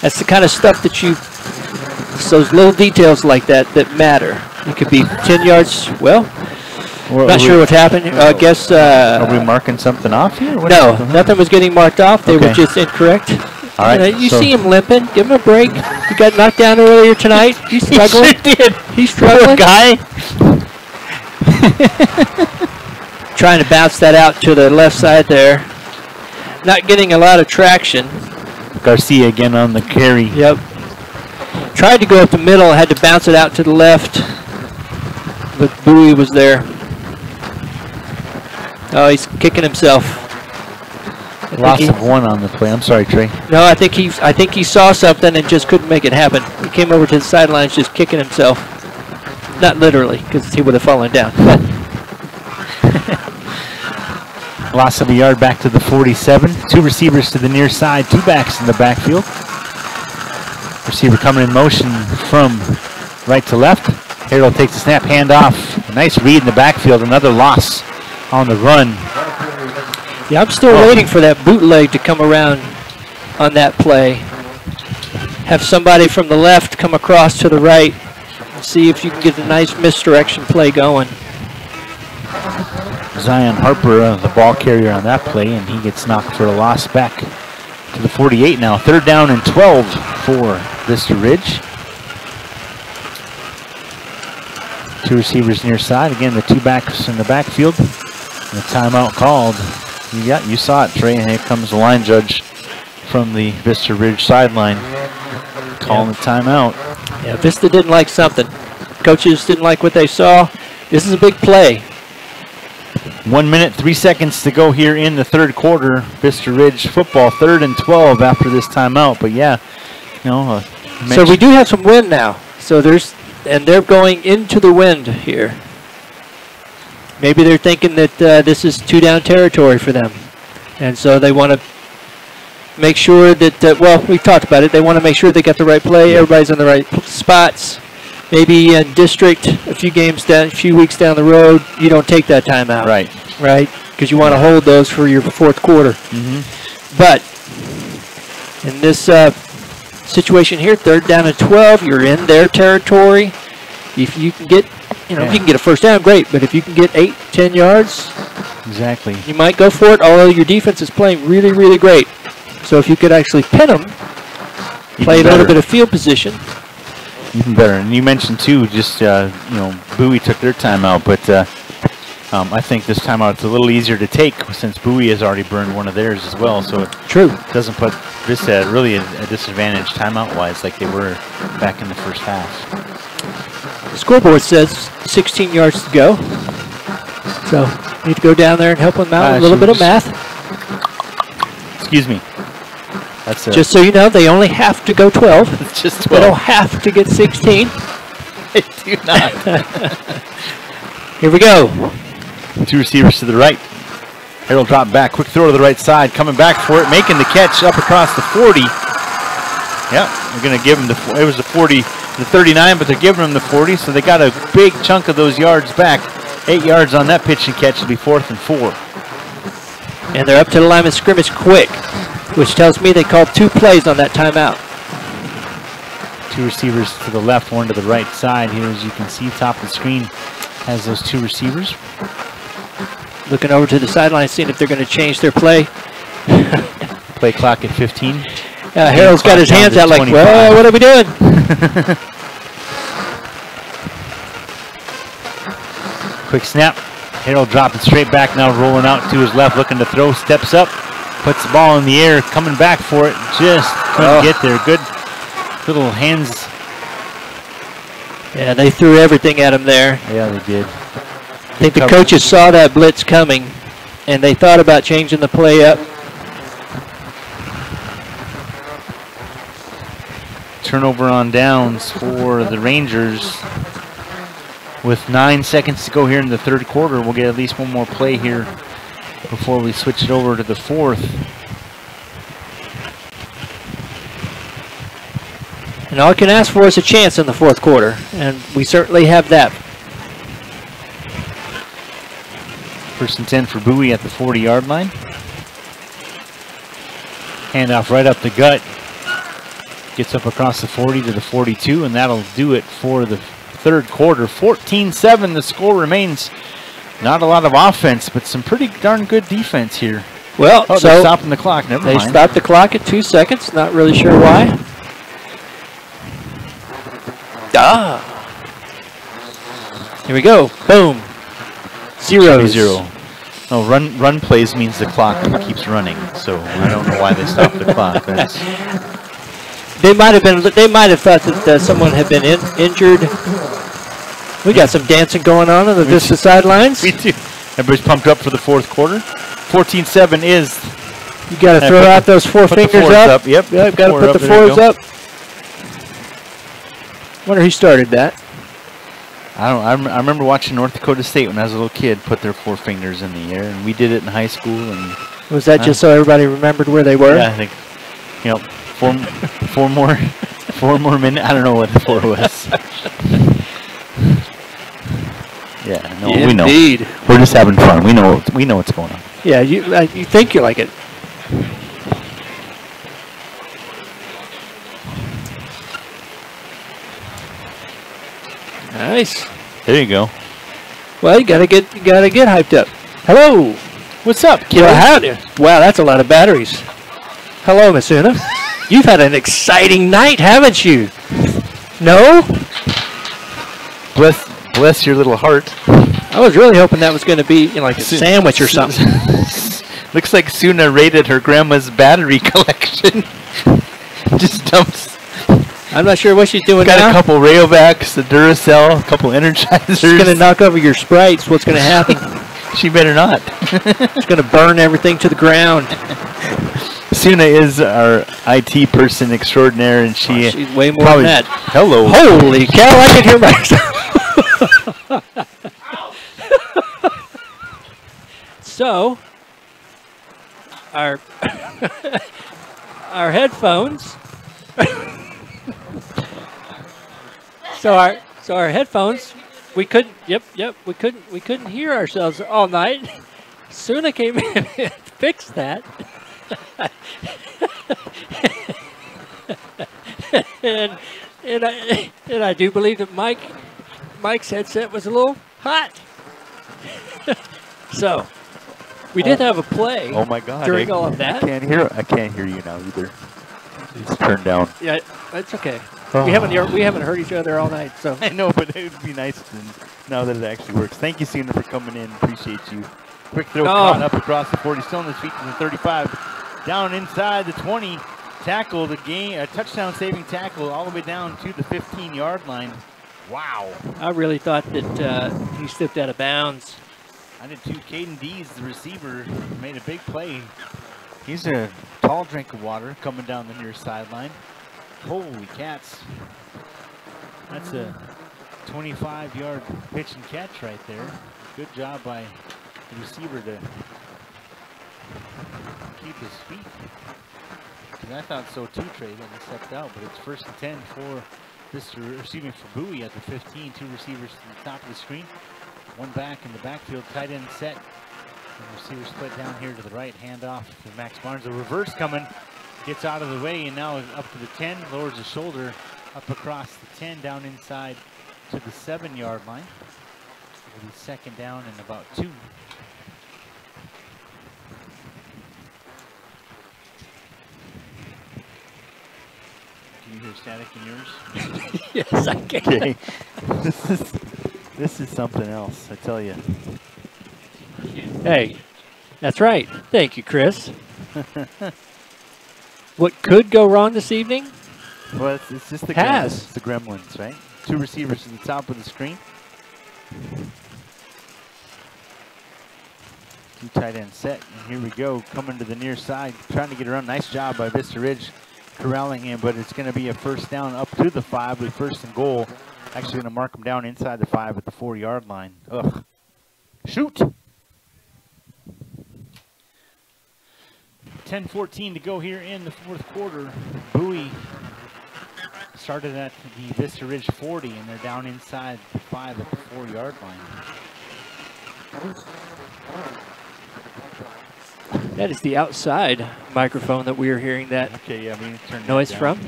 That's the kind of stuff that you, it's those little details like that that matter. It could be 10 yards, well, Well, not sure we- what happened. I guess, Are we uh, marking something off here? What- no, nothing was getting marked off. They were just incorrect. All right, You, know, you so- see him limping. Give him a break. He got knocked down earlier tonight. He's [LAUGHS] He struggling. sure did. He's Poor struggling. guy. [LAUGHS] Trying to bounce that out to the left side there. Not getting a lot of traction. Garcia again on the carry. Yep. Tried to go up the middle, had to bounce it out to the left. But Bowie was there. Oh, he's kicking himself. I Loss of one on the play. I'm sorry, Trey. no, I think he I think he saw something and just couldn't make it happen. He came over to the sidelines just kicking himself. Not literally, because he would have fallen down. But [LAUGHS] Loss of a yard back to the 47. Two receivers to the near side, two backs in the backfield. Receiver coming in motion from right to left. Harrell takes the snap, hand off. A nice read in the backfield. Another loss on the run. yeah, I'm still Oh. waiting for that bootleg to come around on that play. Have somebody from the left come across to the right. See if you can get a nice misdirection play going. Zion Harper, uh, the ball carrier on that play, and he gets knocked for a loss back to the 48 now. Third down and 12 for Vista Ridge. Two receivers near side. Again, the two backs in the backfield. And the timeout called. You got, you saw it, Trey. And here comes the line judge from the Vista Ridge sideline, calling the timeout. Yeah, Vista didn't like something. Coaches didn't like what they saw. This is a big play. One minute, three seconds to go here in the third quarter. Vista Ridge football, third and 12 after this timeout. But yeah, you know, uh, So we do have some wind now. So there's, and they're going into the wind here. Maybe they're thinking that uh, this is two down territory for them, and so they want to make sure that. Uh, well, we've talked about it. They want to make sure they got the right play. Everybody's in the right spots. Maybe in district, a few games down, a few weeks down the road, you don't take that time out. right. right? Because you want to hold those for your fourth quarter. But in this uh, situation here, third down and 12, you're in their territory. If you can get, you know, if you can get a first down, great. But if you can get eight, ten yards, Exactly. you might go for it. Although your defense is playing really, really great. So if you could actually pin them, play a little bit of field position. Even better. And you mentioned too, just uh, you know, Bowie took their timeout, but uh, um, I think this timeout's a little easier to take since Bowie has already burned one of theirs as well. So it True. doesn't put this at really a, a disadvantage timeout-wise, like they were back in the first half. The scoreboard says 16 yards to go. So need to go down there and help them out. Uh, a little bit of math. Excuse me. That's uh, Just so you know, they only have to go 12. it's [LAUGHS] just They don't have to get 16. [LAUGHS] They do not. [LAUGHS] Here we go. Two receivers to the right. Harrell drop back. Quick throw to the right side. Coming back for it. Making the catch up across the 40. Yeah, they're going to give him the. It was the 40, the 39, but they're giving him the 40, so they got a big chunk of those yards back. Eight yards on that pitch and catch. It'll be fourth and four. And they're up to the line of scrimmage quick, which tells me they called two plays on that timeout. Two receivers to the left, one to the right side. Here, as you can see, top of the screen has those two receivers. Looking over to the sideline, seeing if they're going to change their play. [LAUGHS] Play clock at 15. Uh, Harrell's got his hands out like, 25. well, what are we doing? [LAUGHS] Quick snap. Harrell dropping straight back now, rolling out to his left, looking to throw. Steps up, Puts the ball in the air, coming back for it. Just couldn't Oh. get there. Good little hands. Yeah, they threw everything at him there. Yeah, they did. I think the Cover. coaches saw that blitz coming, and they thought about changing the play up. Turnover on downs for the Rangers. With nine seconds to go here in the third quarter, we'll get at least one more play here before we switch it over to the fourth. And all I can ask for is a chance in the fourth quarter, and we certainly have that. First and 10 for Bowie at the 40 yard line. Handoff right up the gut. Gets up across the 40 to the 42, and that'll do it for the third quarter. 14 7, the score remains. Not a lot of offense, but some pretty darn good defense here. Well, Oh, they're stopping the clock. Never they mind. stopped the clock at two seconds. Not really sure why. Ah. Here we go. Boom. Zero. Zero. No, run run plays means the clock keeps running. So I don't know why they stopped the clock. That's, They might have been. They might have thought that uh, someone had been in, injured. We got some dancing going on on the Vista sidelines. [LAUGHS] we do. Everybody's pumped up for the fourth quarter. 14-7 is You got to throw out the- those four fingers up. up, yep, Yep. Got to put up, the fours go. up. Wonder who started that. I don't. I, rem- I remember watching North Dakota State when I was a little kid put their four fingers in the air, and we did it in high school. And Was that Huh? just so everybody remembered where they were? yeah, I think you know four four more [LAUGHS] four more minutes. I don't know what the four was. [LAUGHS] yeah, no, we know. Indeed. We're just having fun. We know. We know what's going on. Yeah, you uh, you think you like it. Nice. There you go. Well, you gotta get you gotta get hyped up. Hello. What's up, kid? Well, howdy. Wow, that's a lot of batteries. Hello, Miss Suna. [LAUGHS] You've had an exciting night, haven't you? No? Bless bless your little heart. I was really hoping that was going to be you know, like a sandwich or something. [LAUGHS] Looks like Suna raided her grandma's battery [LAUGHS] collection. just dumps. I'm not sure what she's doing Got now. a couple Rayovacs, a Duracell, a couple Energizers. She's going to knock over your sprites. What's going to happen? [LAUGHS] She better not. She's going to burn everything to the ground. Suna is our IT person extraordinaire, and she Oh, she's way more probably. than that. Hello. Holy cow, I can hear myself. [LAUGHS] so, our [LAUGHS] our headphones. [LAUGHS] so our so our headphones, we couldn't. Yep, yep. We couldn't. We couldn't hear ourselves all night. Suna came in and fixed that. and and I and I do believe that Mike Mike's headset was a little hot. [LAUGHS] so we did have a play. Oh my God! During I, all of that? I can't hear. I can't hear you now either. It's turned down. Yeah, that's okay. Oh. We haven't we haven't heard each other all night, so [LAUGHS] I know, but it would be nice to, now that it actually works. Thank you, Suna, for coming in. Appreciate you. Quick throw Oh. caught up across the 40. Still on his feet to the 35. Down inside the 20. Tackle the game, a touchdown saving tackle all the way down to the 15 yard line. Wow. I really thought that uh, he slipped out of bounds. I did too. Caden Dees, the receiver, made a big play. He's a tall drink of water coming down the near sideline. Holy cats. That's a 25 yard pitch and catch right there. Good job by the receiver to keep his feet. 'Cause I thought so too, Trey, when he stepped out, but it's first and 10 for this, me, for Bowie at the 15. Two receivers to the top of the screen. One back in the backfield, tight end set. And receiver split down here to the right, hand off to Max Barnes. A reverse coming, gets out of the way, and now up to the 10, lowers his shoulder up across the 10, down inside to the seven yard line. It'll be second down and about two. Can you hear static in yours? [LAUGHS] yes, I can. Okay. [LAUGHS] this is this is something else, I tell you. Hey, That's right. Thank you, Chris. [LAUGHS] what could go wrong this evening? Well, it's, it's just the Has. gremlins. The gremlins, right? Two receivers to the top of the screen. Two tight end set. And here we go, coming to the near side, trying to get around. Nice job by Vista Ridge corralling him, but it's going to be a first down up to the five with first and goal. Actually going to mark him down inside the five at the four yard line. Ugh. Shoot! 10-14 to go here in the fourth quarter. Bowie started at the Vista Ridge 40, and they're down inside the five at the four-yard line. That is the outside microphone that we are hearing that Okay, yeah, we need to turn that noise from.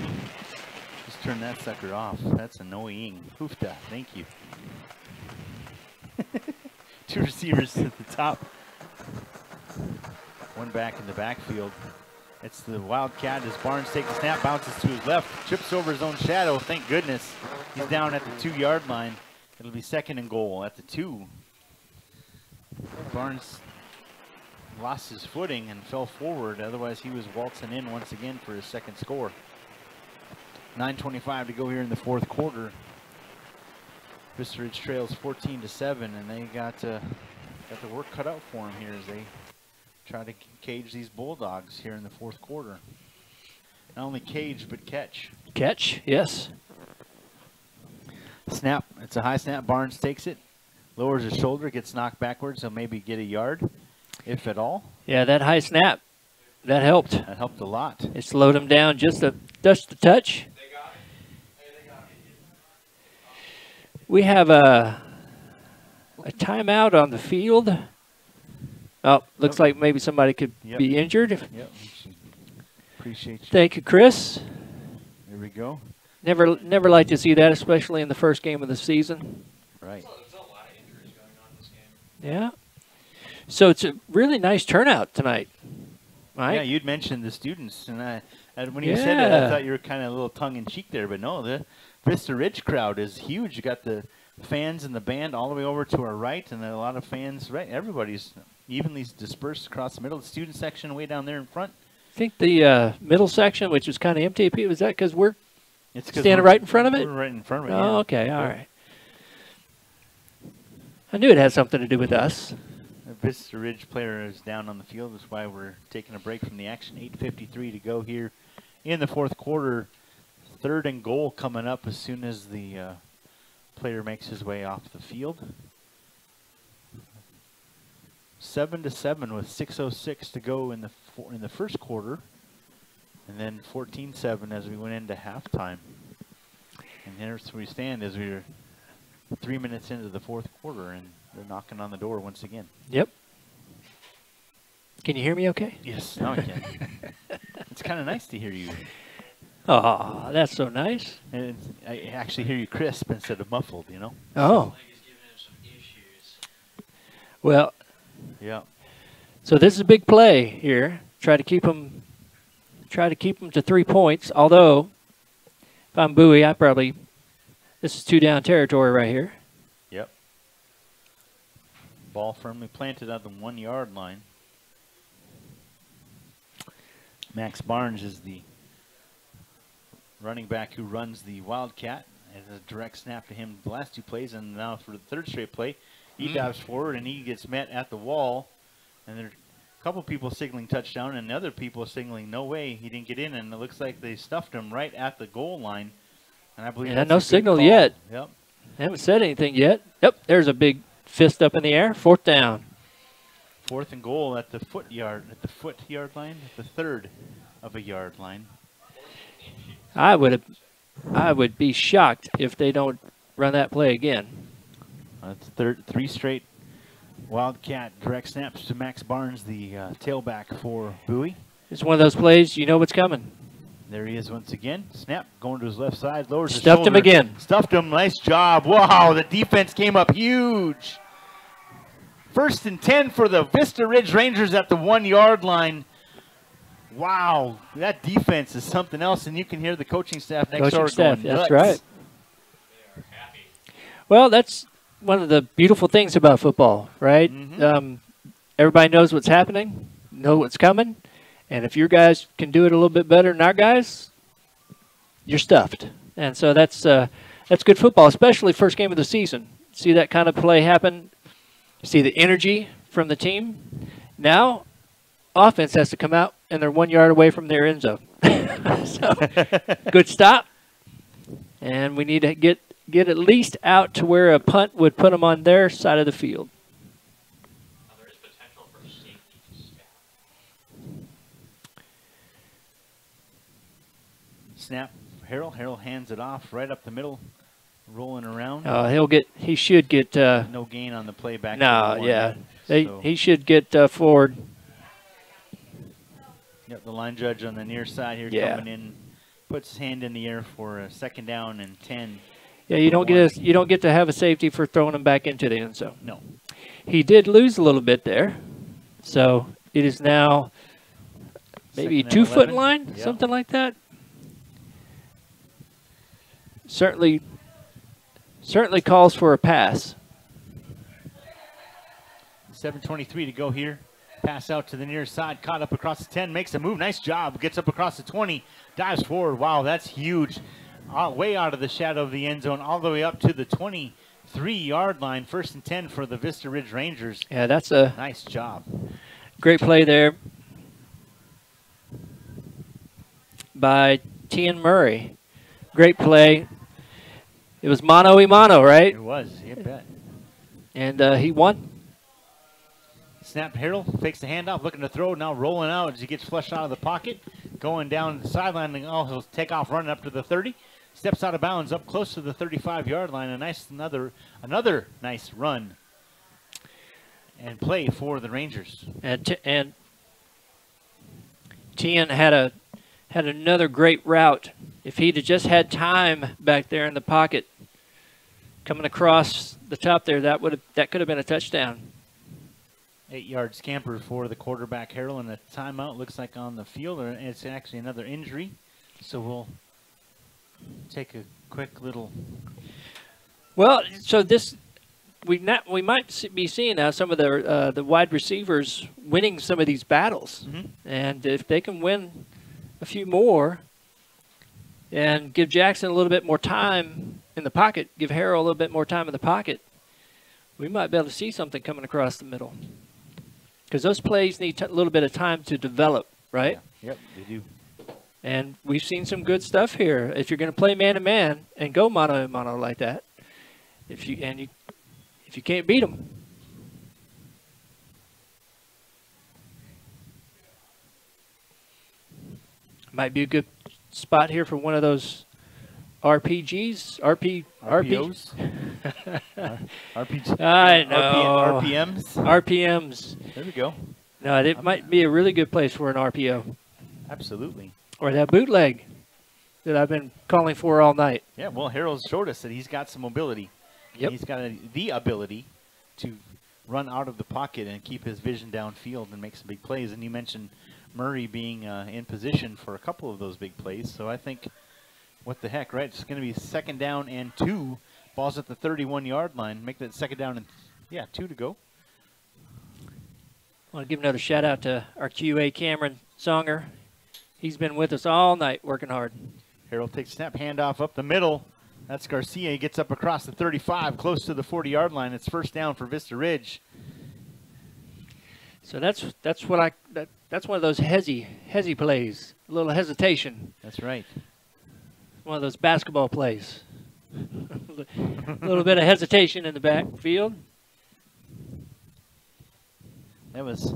Just turn that sucker off. That's annoying. Hoofda, thank you. [LAUGHS] Two receivers at the top. One back in the backfield. It's the Wildcat as Barnes takes the snap, bounces to his left, trips over his own shadow. Thank goodness. He's down at the two yard line. It'll be second and goal at the two. Barnes lost his footing and fell forward. Otherwise, he was waltzing in once again for his second score. 9.25 to go here in the fourth quarter. Vista Ridge trails 14 to 7, and they got, uh, got the work cut out for them here as they try to cage these Bulldogs here in the fourth quarter. Not only cage, but catch. Catch, yes. Snap. It's a high snap. Barnes takes it, lowers his shoulder, gets knocked backwards, so maybe get a yard, if at all. Yeah, that high snap, that helped. That helped a lot. It slowed him down just a just a touch. We have a a timeout on the field. Oh, looks like maybe somebody could Yep. be injured. Yep. Appreciate you. Thank you, Chris. There we go. Never never like to see that, especially in the first game of the season. Right. Yeah. So it's a really nice turnout tonight. Right? Yeah, you'd mentioned the students, and I, and when you said that, I thought you were kind of a little tongue in cheek there, but no, the Vista Ridge crowd is huge. You got the fans and the band all the way over to our right, and then a lot of fans. Right, everybody's evenly dispersed across the middle. The student section way down there in front. I think the uh, middle section, which was kind of empty, was that because we're It's Standing we're- right in front of it? We're right in front of it. Oh, yeah. okay, all right. I knew it had something to do with us. The Vista Ridge player is down on the field. That's why we're taking a break from the action. 8:53 to go here in the fourth quarter. Third and goal coming up as soon as the uh, player makes his way off the field. Seven to seven with 6:06 to go in the in the first quarter, and then 14-7 as we went into halftime. And here's where we stand as we're three minutes into the fourth quarter, and they're knocking on the door once again. Yep. Can you hear me okay? Yes, now I can. it's kind of nice to hear you. Oh, that's so nice. And I actually hear you crisp instead of muffled, you know? Oh. Well, Yeah. so this is a big play here. Try to keep them, try to keep them to three points. Although, if I'm Bowie, I probably this is two down territory right here. Ball firmly planted at the one yard line. Max Barnes is the running back who runs the Wildcat. And a direct snap to him the last two plays, and now for the third straight play, he hmm. dives forward and he gets met at the wall. And there are a couple people signaling touchdown, and other people signaling no way he didn't get in. And it looks like they stuffed him right at the goal line. And I believe that's no a good signal yet. Yep. I haven't said anything yet. Yep, there's a big fist up in the air. Fourth down. Fourth and goal at the foot yard, at the foot yard line, at the third of a yard line. I would have, I would be shocked if they don't run that play again. That's third, three straight Wildcat direct snaps to Max Barnes, the uh, tailback for Bowie. It's one of those plays you know what's coming. There he is once again. Snap going to his left side, lowers his Stuffed him again. Stuffed him. Nice job. Wow, the defense came up huge. First and 10 for the Vista Ridge Rangers at the one yard line. Wow, that defense is something else, and you can hear the coaching staff next Coaching door staff, going that's nuts. right. Well, that's one of the beautiful things about football, right? Mhm. Um, everybody knows what's happening, know what's coming, and if your guys can do it a little bit better than our guys, you're stuffed. And so that's uh, that's good football, especially first game of the season. See that kind of play happen. See the energy from the team. Now, offense has to come out, and they're one yard away from their end zone. [LAUGHS] so, good stop. And we need to get get at least out to where a punt would put them on their side of the field. Snap. Harrell. Harrell hands it off right up the middle, rolling around. Uh, he'll get. He should get. Uh, no gain on the play back. no, one. yeah. They, So- he should get uh, forward. Yep, the line judge on the near side here Yeah. coming in, puts his hand in the air for a second down and ten. Yeah, you don't get a, you don't get to have a safety for throwing him back into the end zone. No. He did lose a little bit there, so it is now maybe Second two foot line, Yep. something like that. Certainly, certainly calls for a pass. 7.23 to go here. Pass out to the near side, caught up across the 10, makes a move. Nice job. Gets up across the 20, dives forward. Wow, that's huge. Uh, way out of the shadow of the end zone, all the way up to the 23 yard line. First and 10 for the Vista Ridge Rangers. Yeah, that's a Nice job. great play there by Tian Murray. Great play. It was mano a mano, right? It was, you bet. And uh, he won. Snap Harrell takes the handoff, looking to throw, now rolling out as he gets flushed out of the pocket. Going down the sideline, and oh, he'll take off running up to the 30. Steps out of bounds up close to the 35 yard line. A nice another another nice run and play for the Rangers. and t- and Tian had a had another great route. If he'd have just had time back there in the pocket, coming across the top there, that would have that could have been a touchdown. Eight yard scamper for the quarterback Harrell and a timeout looks like on the field, or it's actually another injury. So we'll take a quick little Well, so this we not we might be seeing now some of the uh, the wide receivers winning some of these battles, Mhm. and if they can win a few more, and give Jackson a little bit more time in the pocket, give Harrell a little bit more time in the pocket, we might be able to see something coming across the middle. Because those plays need t- a little bit of time to develop, right? Yep, they do. And we've seen some good stuff here. If you're going to play man to man and go mano a mano like that, if you and you, if you can't beat them, might be a good spot here for one of those RPGs, RP, RP, RPOs. R- RPG. I know. RPMs. RPMs. There we go. No, it might be a really good place for an RPO Absolutely. or that bootleg that I've been calling for all night. Yeah, well, Harrell's showed us that he's got some mobility. Yep. He's got a, the ability to run out of the pocket and keep his vision downfield and make some big plays. And you mentioned Murray being uh, in position for a couple of those big plays. So I think, what the heck, right? It's going to be second down and two. Ball's at the 31 yard line. Make that second down and, yeah, two to go. I want to give another shout out to our QA Cameron Songer. He's been with us all night working hard. Harrell takes snap handoff up the middle. That's Garcia. He gets up across the 35, close to the 40 yard line. It's first down for Vista Ridge. So that's that's what I that, that's one of those hezzy hezzy plays. A little hesitation. That's right. One of those basketball plays. a [LAUGHS] little bit of hesitation in the backfield. That was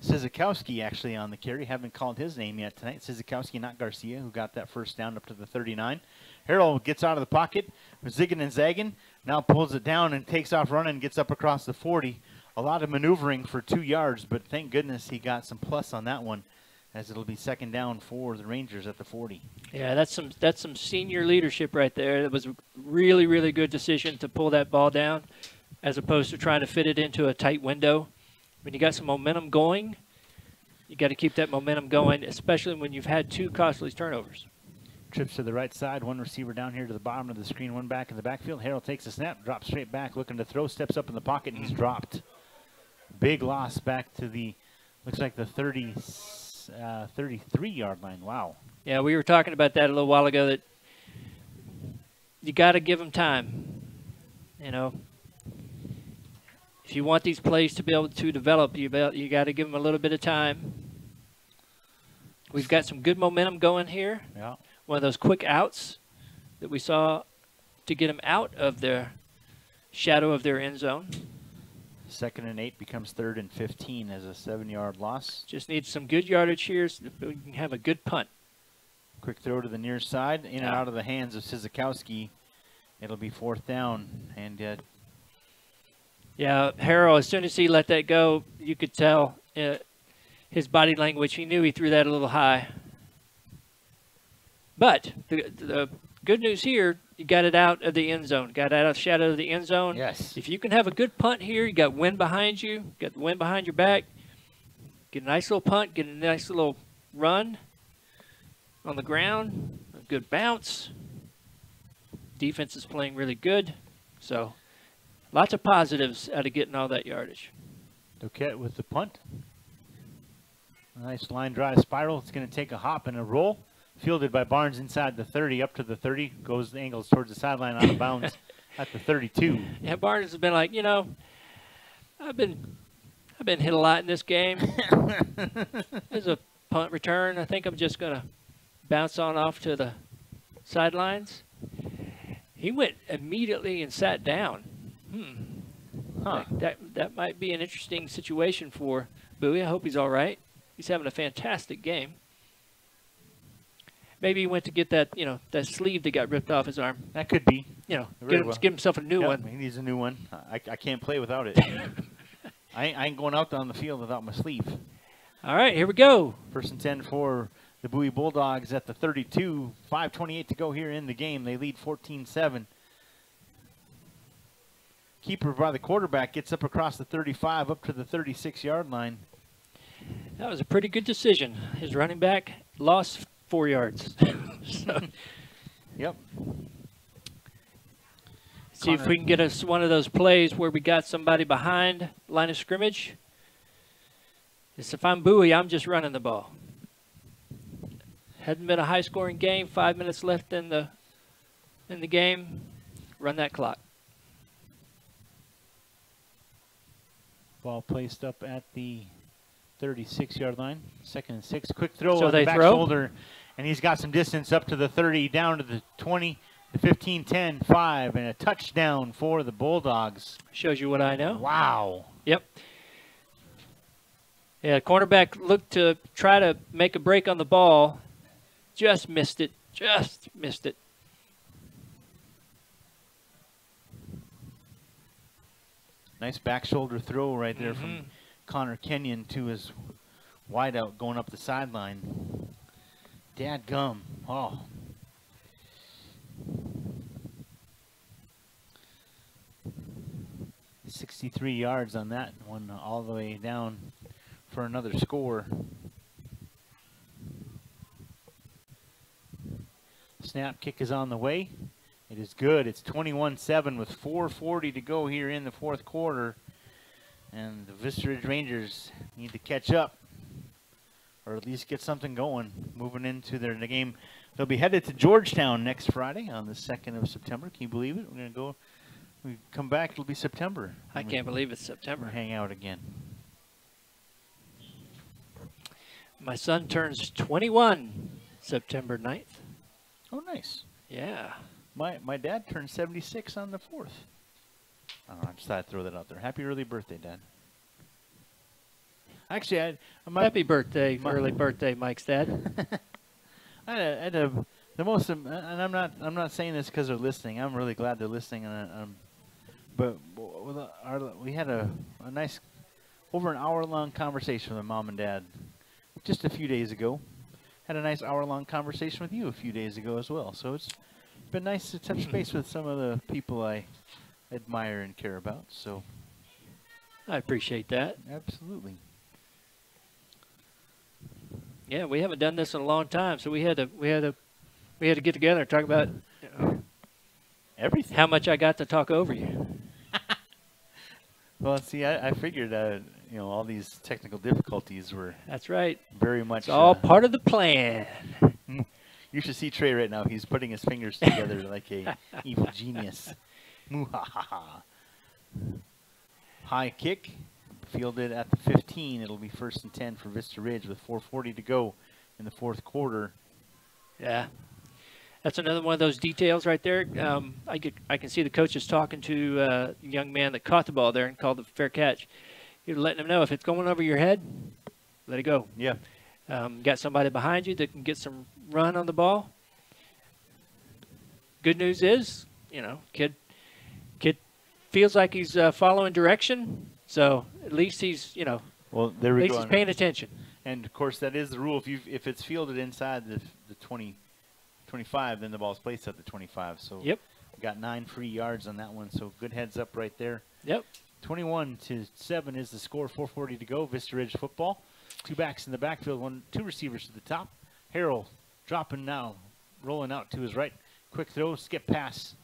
Sizikowski actually on the carry. Haven't called his name yet tonight. Sizikowski, not Garcia, who got that first down up to the 39. Harrell gets out of the pocket, zigging and zagging. Now pulls it down and takes off running, gets up across the 40. A lot of maneuvering for two yards, but thank goodness he got some plus on that one, as it'll be second down for the Rangers at the 40. Yeah, that's some that's some senior leadership right there. It was a really really good decision to pull that ball down, as opposed to trying to fit it into a tight window. When you got some momentum going, you got to keep that momentum going, especially when you've had two costly turnovers. Trips to the right side, one receiver down here to the bottom of the screen, one back in the backfield. Harrell takes a snap, drops straight back, looking to throw, steps up in the pocket, and he's dropped. big loss back to the, looks like the 30, uh, 33 yard line. Wow. Yeah, we were talking about that a little while ago. That you got to give them time. You know, if you want these plays to be able to develop, you be, you got to give them a little bit of time. We've got some good momentum going here. Yeah. One of those quick outs that we saw to get them out of their shadow of their end zone. Second and eight becomes third and 15 as a seven yard loss. Just needs some good yardage here so we can have a good punt. Quick throw to the near side, in and out of the hands of Sizikowski. It'll be fourth down. And uh, Yeah, Harrell, as soon as he let that go, you could tell uh, his body language. He knew he threw that a little high. But the, the good news here, you got it out of the end zone, got it out of the shadow of the end zone. yes. If you can have a good punt here, you got wind behind you, got the wind behind your back, get a nice little punt, get a nice little run on the ground, a good bounce. Defense is playing really good. So lots of positives out of getting all that yardage. Doquette with the punt. Nice line drive spiral. It's going to take a hop and a roll. Fielded by Barnes inside the 30, up to the 30. Goes the angles towards the sideline out of bounds [LAUGHS] at the 32. Yeah, Barnes has been like, you know, I've been I've been hit a lot in this game. [LAUGHS] There's a punt return. I think I'm just gonna bounce on off to the sidelines. He went immediately and sat down. Hmm. Huh. That, that that might be an interesting situation for Bowie. I hope he's all right. He's having a fantastic game. Maybe he went to get that, you know, that sleeve that got ripped off his arm. That could be. You know, get, him, well. get himself a new one. He needs a new one. I, I can't play without it. [LAUGHS] I, ain't- I ain't going out on the field without my sleeve. All right, here we go. First and 10 for the Bowie Bulldogs at the 32. 5.28 to go here in the game. They lead 14 7. Keeper by the quarterback gets up across the 35 up to the 36 yard line. That was a pretty good decision. His running back lost four yards. [LAUGHS] so, Yep. see if we can get us one of those plays where we got somebody behind line of scrimmage. It's if I'm Bowie, I'm just running the ball. Hadn't been a high-scoring game. Five minutes left in the in the game. Run that clock. Ball placed up at the 36 yard line. Second and six. Quick throw So on they the back throw? shoulder. And he's got some distance up to the 30, down to the 20, the 15, 10, 5, and a touchdown for the Bulldogs. Shows you what I know. Wow. Yep. Yeah, cornerback looked to try to make a break on the ball. Just missed it. Just missed it. Nice back shoulder throw right there Mhm. from Connor Kenyon to his wideout going up the sideline. Dad gum. Oh. Sixty-three yards on that one, all the way down for another score. Snap kick is on the way. It is good. It's 21-7 with 4:40 to go here in the fourth quarter, and the Vista Ridge Rangers need to catch up, or at least get something going, moving into their the game. They'll be headed to Georgetown next Friday on the second of September. Can you believe it? We're gonna go. We come back. It'll be September. I can't believe it's September. hang out again. My son turns 21 September 9th. Oh, nice. Yeah. My my dad turned 76 on the fourth. I don't know. I just thought I'd throw that out there. Happy early birthday, Dad. Actually, I my, Happy birthday, my- early birthday, Mike's dad. [LAUGHS] I had, a, I had a, the most, um, and I'm not, I'm not saying this because they're listening. I'm really glad they're listening. And um, but with our, we had a, a nice, over an hour long conversation with mom and dad, just a few days ago. Had a nice hour long conversation with you a few days ago as well. So it's been nice to touch [LAUGHS] base with some of the people I admire and care about. So I appreciate that. absolutely. Yeah, we haven't done this in a long time, so we had to we had to we had to get together and talk about you know, Everything. how much I got to talk over you. Well, see, I, I figured, uh, you know, all these technical difficulties were That's right. very much. It's all uh, part of the plan. [LAUGHS] you should see Trey right now. He's putting his fingers together like a [LAUGHS] evil genius. Muhahaha. High kick, fielded at the 15. It'll be first and 10 for Vista Ridge with 4:40 to go in the fourth quarter. Yeah. That's another one of those details right there. Um, I, could, I can see the coaches talking to uh, a young man that caught the ball there and called the fair catch. You're letting them know if it's going over your head, let it go. Yeah. Um, got somebody behind you that can get some run on the ball. Good news is, you know, kid feels like he's uh, following direction. So at least he's, you know, Well, there at we least go. he's paying attention. And of course, that is the rule. If you if it's fielded inside the the 20, 25, then the ball's placed at the 25. So Yep. got nine free yards on that one. So good heads up right there. Yep. 21 to 7 is the score. 4:40 to go. Vista Ridge football. Two backs in the backfield. One, two receivers to the top. Harrell dropping now, rolling out to his right. Quick throw, skip pass.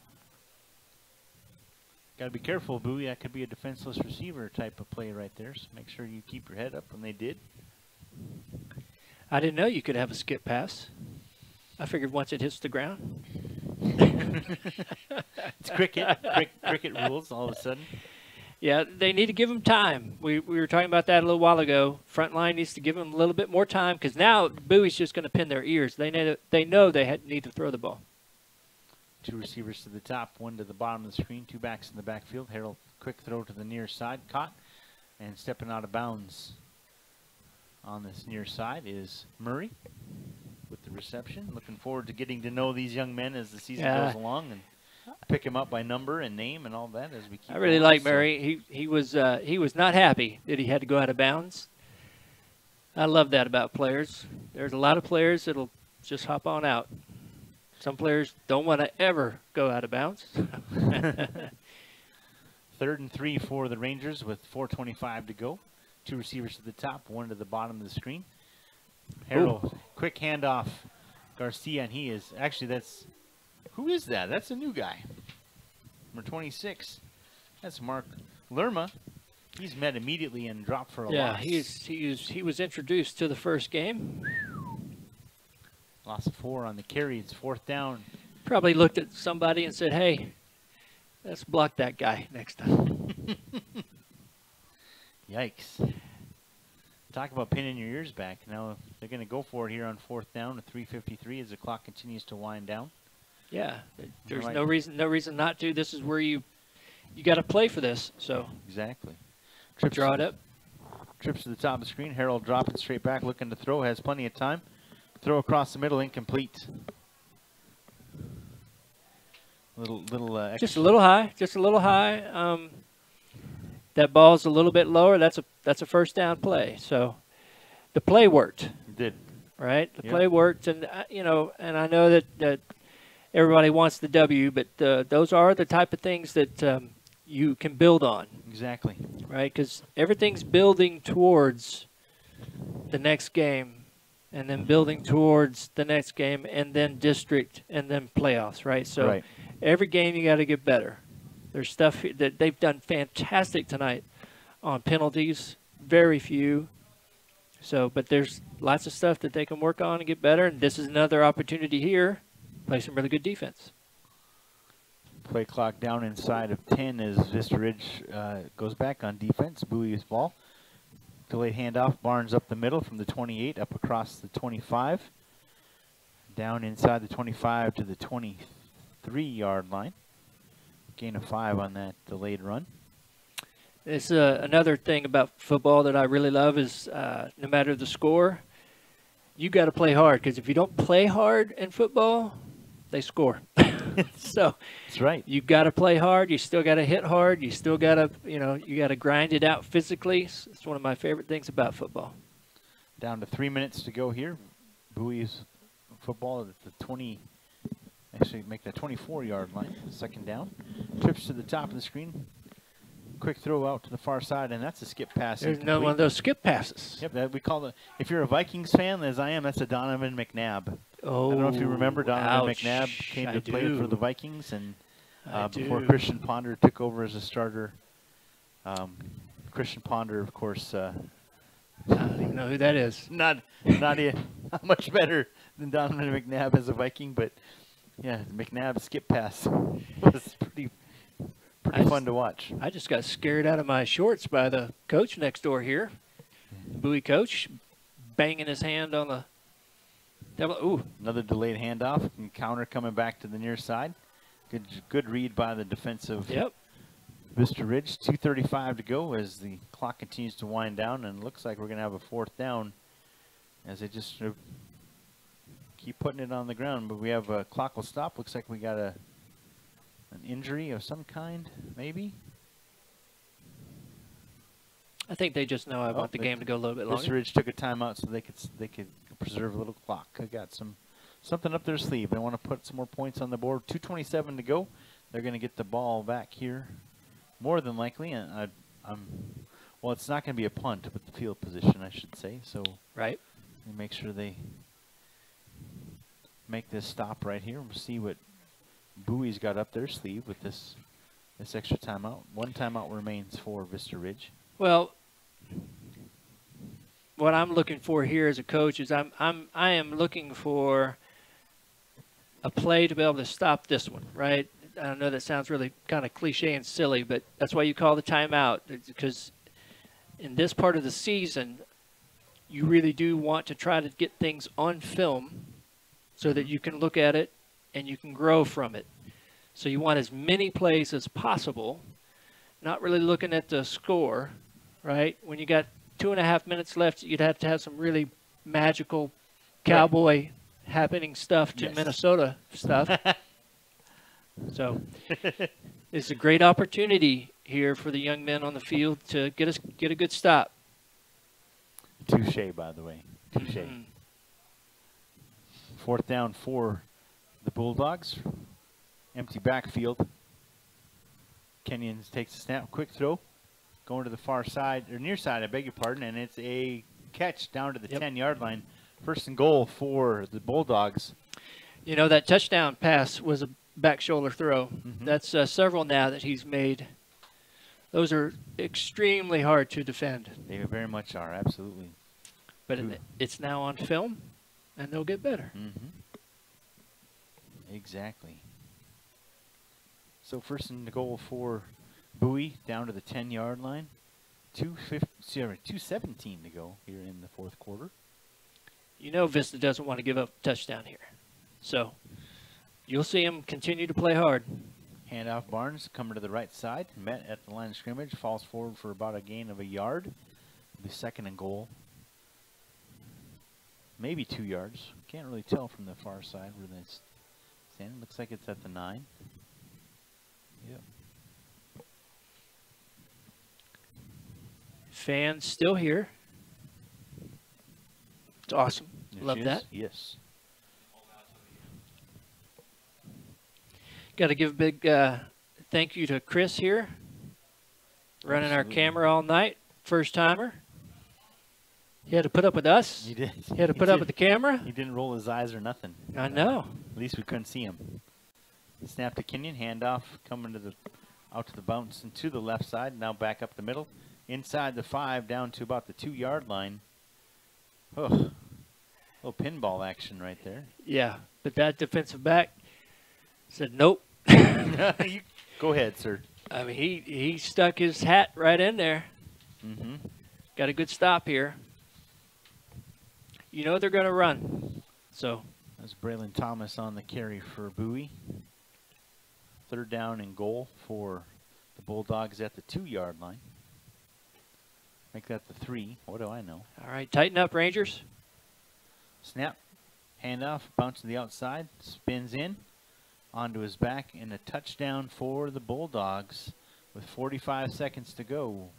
Got to be careful, Bowie. That could be a defenseless receiver type of play right there. So make sure you keep your head up, when they did. I didn't know you could have a skip pass. I figured once it hits the ground. [LAUGHS] It's cricket. crick, cricket rules all of a sudden. Yeah, they need to give them time. We, we were talking about that a little while ago. Front line needs to give them a little bit more time because now Bowie's just going to pin their ears. They know they know they had, need to throw the ball. Two receivers to the top, one to the bottom of the screen, two backs in the backfield. Harrell, quick throw to the near side, caught, and stepping out of bounds on this near side is Murray with the reception. Looking forward to getting to know these young men as the season Yeah. goes along and pick them up by number and name and all that as we keep. I really going. like Murray. He he was uh, he was not happy that he had to go out of bounds. I love that about players. There's a lot of players that'll just hop on out. Some players don't want to ever go out of bounds. [LAUGHS] Third and three for the Rangers with 4:25 to go. Two receivers to the top, one to the bottom of the screen. Harrell, quick handoff, Garcia, and he is actually that's who is that? That's a new guy, number 26. That's Mark Lerma. He's met immediately and dropped for a yeah, loss. he's he was he was introduced to the first game. Loss of four on the carry. It's fourth down. Probably looked at somebody and said, "Hey, let's block that guy next time." [LAUGHS] Yikes. Talk about pinning your ears back. Now they're going to go for it here on fourth down at 3:53 as the clock continues to wind down. Yeah, there's Right. no reason no reason not to. This is where you you got to play for this. So Exactly. Trips draw it up. Trips to the top of the screen. Harrell dropping straight back, looking to throw. Has plenty of time. Throw across the middle, incomplete. Little, little. Uh, Just a little high. Just a little high. Um, that ball's a little bit lower. That's a that's a first down play. So the play worked, Did right? The Yeah. play worked, and uh, you know, and I know that that everybody wants the W, but uh, those are the type of things that um, you can build on, exactly. right? Because everything's building towards the next game, and then building towards the next game, and then district, and then playoffs, right? So right. every game you got to get better. There's stuff that they've done fantastic tonight on penalties, very few. So, but there's lots of stuff that they can work on and get better. And this is another opportunity here, play some really good defense. Play clock down inside of 10 as Vista Ridge uh, goes back on defense. Bowie's ball. Delayed handoff. Barnes up the middle from the 28 up across the 25. Down inside the 25 to the 23 yard line. Gain of five on that delayed run. It's uh, another thing about football that I really love is uh, no matter the score, you got to play hard because if you don't play hard in football, they score. [LAUGHS] [LAUGHS] so That's right. You've got to play hard. You still got to hit hard. You still got to, you know, you got to grind it out physically. It's one of my favorite things about football. Down to three minutes to go here. Bowie's football at the 20, actually make that 24 yard line. Second down. Trips to the top of the screen. Quick throw out to the far side, and that's a skip pass. There's another one of those skip passes. Yep, that we call the. If you're a Vikings fan, as I am, that's a Donovan McNabb. Oh, I don't know if you remember Donovan ouch. McNabb came I to play for the Vikings, and uh, before. Christian Ponder took over as a starter um, Christian Ponder, of course, uh, I don't even know who that is. not not a, [LAUGHS] not much better than Donovan McNabb as a Viking, but yeah, McNabb skip pass [LAUGHS] was pretty pretty I fun just- to watch. I just got scared out of my shorts by the coach next door here. Bowie coach banging his hand on the devil. Ooh, Another delayed handoff and counter coming back to the near side. Good good read by the defensive yep. Vista Ridge. 2:35 to go as the clock continues to wind down, and it looks like we're going to have a fourth down as they just uh, keep putting it on the ground. But we have a clock will stop. Looks like we got a an injury of some kind, maybe. I think they just know I Oh, want the game to go a little bit longer. Ridge took a timeout so they could they could preserve a little clock. I got some something up their sleeve. They want to put some more points on the board. 2:27 to go. They're going to get the ball back here, more than likely. And I, I'm well, it's not going to be a punt, but the field position, I should say. So Right. make sure they make this stop right here. We'll see what Bowie's got up their sleeve with this this extra timeout. One timeout remains for Vista Ridge. Well, what I'm looking for here as a coach is I'm I'm I am looking for a play to be able to stop this one, right? I know that sounds really kind of cliche and silly, but that's why you call the timeout because in this part of the season, you really do want to try to get things on film so that you can look at it and you can grow from it. So you want as many plays as possible, not really looking at the score, right? When you got two and a half minutes left, you'd have to have some really magical cowboy happening stuff to Yes. Minnesota stuff. [LAUGHS] so it's a great opportunity here for the young men on the field to get us get a good stop. Touche, by the way. Touche. Mhm. Fourth down for the Bulldogs. Empty backfield. Kenyon takes a snap, quick throw, going to the far side or near side. I beg your pardon, and it's a catch down to the Yep. 10 yard line. First and goal for the Bulldogs. You know that touchdown pass was a back shoulder throw. Mhm. That's uh, several now that he's made. Those are extremely hard to defend, They very much are, absolutely. but Ooh. it's now on film, and they'll get better. Mm-hmm. Exactly. So first and goal for Bowie down to the 10 yard line. Two sorry, 217 to go here in the fourth quarter. You know Vista doesn't want to give up a touchdown here, so you'll see him continue to play hard. Handoff Barnes coming to the right side, met at the line of scrimmage, falls forward for about a gain of a yard. The second and goal. Maybe two yards. Can't really tell from the far side where they stand. Looks like it's at the nine. Yep. Fans still here. It's awesome. There Love that. Yes. Got to give a big uh, thank you to Chris here, running our camera all night. First timer. He had to put up with us. He did. He had to put up with the camera. He didn't roll his eyes or nothing. I know. At least we couldn't see him. Snap to Kenyon, handoff coming to the out to the bounce and to the left side. Now back up the middle, inside the five, down to about the two yard line. Oh, little pinball action right there. Yeah, but that defensive back said nope. [LAUGHS] [LAUGHS] You- Go ahead, sir. I mean, he he stuck his hat right in there. Mm-hmm. Got a good stop here. You know they're going to run. So, That's Braylon Thomas on the carry for Bowie. Third down and goal for the Bulldogs at the two yard line. Make that the three. What do I know? all right, tighten up, Rangers. Snap, handoff, bounce to the outside, spins in, onto his back, and a touchdown for the Bulldogs with 45 seconds to go.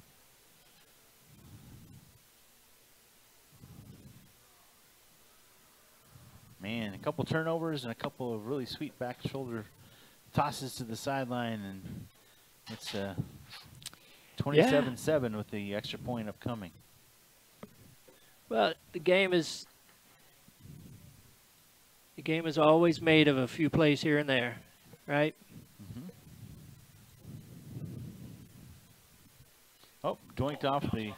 Man, a couple turnovers and a couple of really sweet back shoulder tosses to the sideline, and it's uh, 27-7 with the extra point upcoming. Well, the game is the game is always made of a few plays here and there, right? Mhm. Oh, doinked off the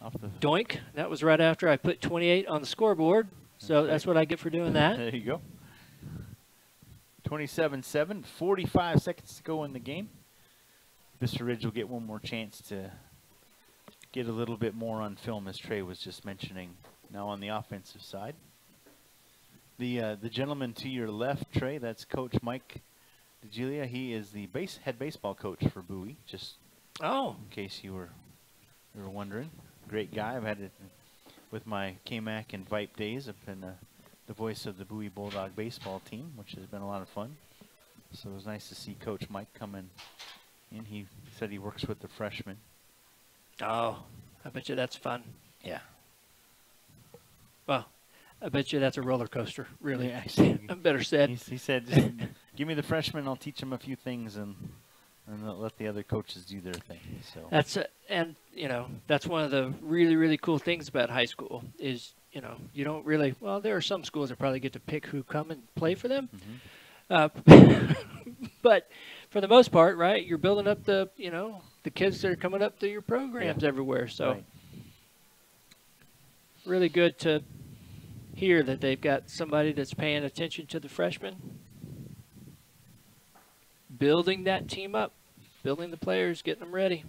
off the. Doink. That was right after I put 28 on the scoreboard. So that's what I get for doing that. [LAUGHS] There you go. 27-7, 45 seconds to go in the game. Vista Ridge will get one more chance to get a little bit more on film, as Trey was just mentioning. Now on the offensive side, the uh, the gentleman to your left, Trey, that's Coach Mike DeGilia. He is the base head baseball coach for Bowie. Just Oh, in case you were you were wondering. Great guy. I've had it with my KMAC and Vype days. I've been uh, the voice of the Bowie Bulldog baseball team, which has been a lot of fun. So it was nice to see Coach Mike come in. And he said he works with the freshmen. oh, I bet you that's fun. Yeah. Well, I bet you that's a roller coaster. Really, Yeah, actually, [LAUGHS] better said. He, he said, [LAUGHS] give me the freshmen, I'll teach them a few things, and and let the other coaches do their thing. So That's a, and you know that's one of the really really cool things about high school is you know you don't really well there are some schools that probably get to pick who come and play for them, mm-hmm. Uh, [LAUGHS] but for the most part, right? You're building up the you know the kids that are coming up through your programs everywhere. So Right. really good to hear that they've got somebody that's paying attention to the freshmen, building that team up, building the players, getting them ready.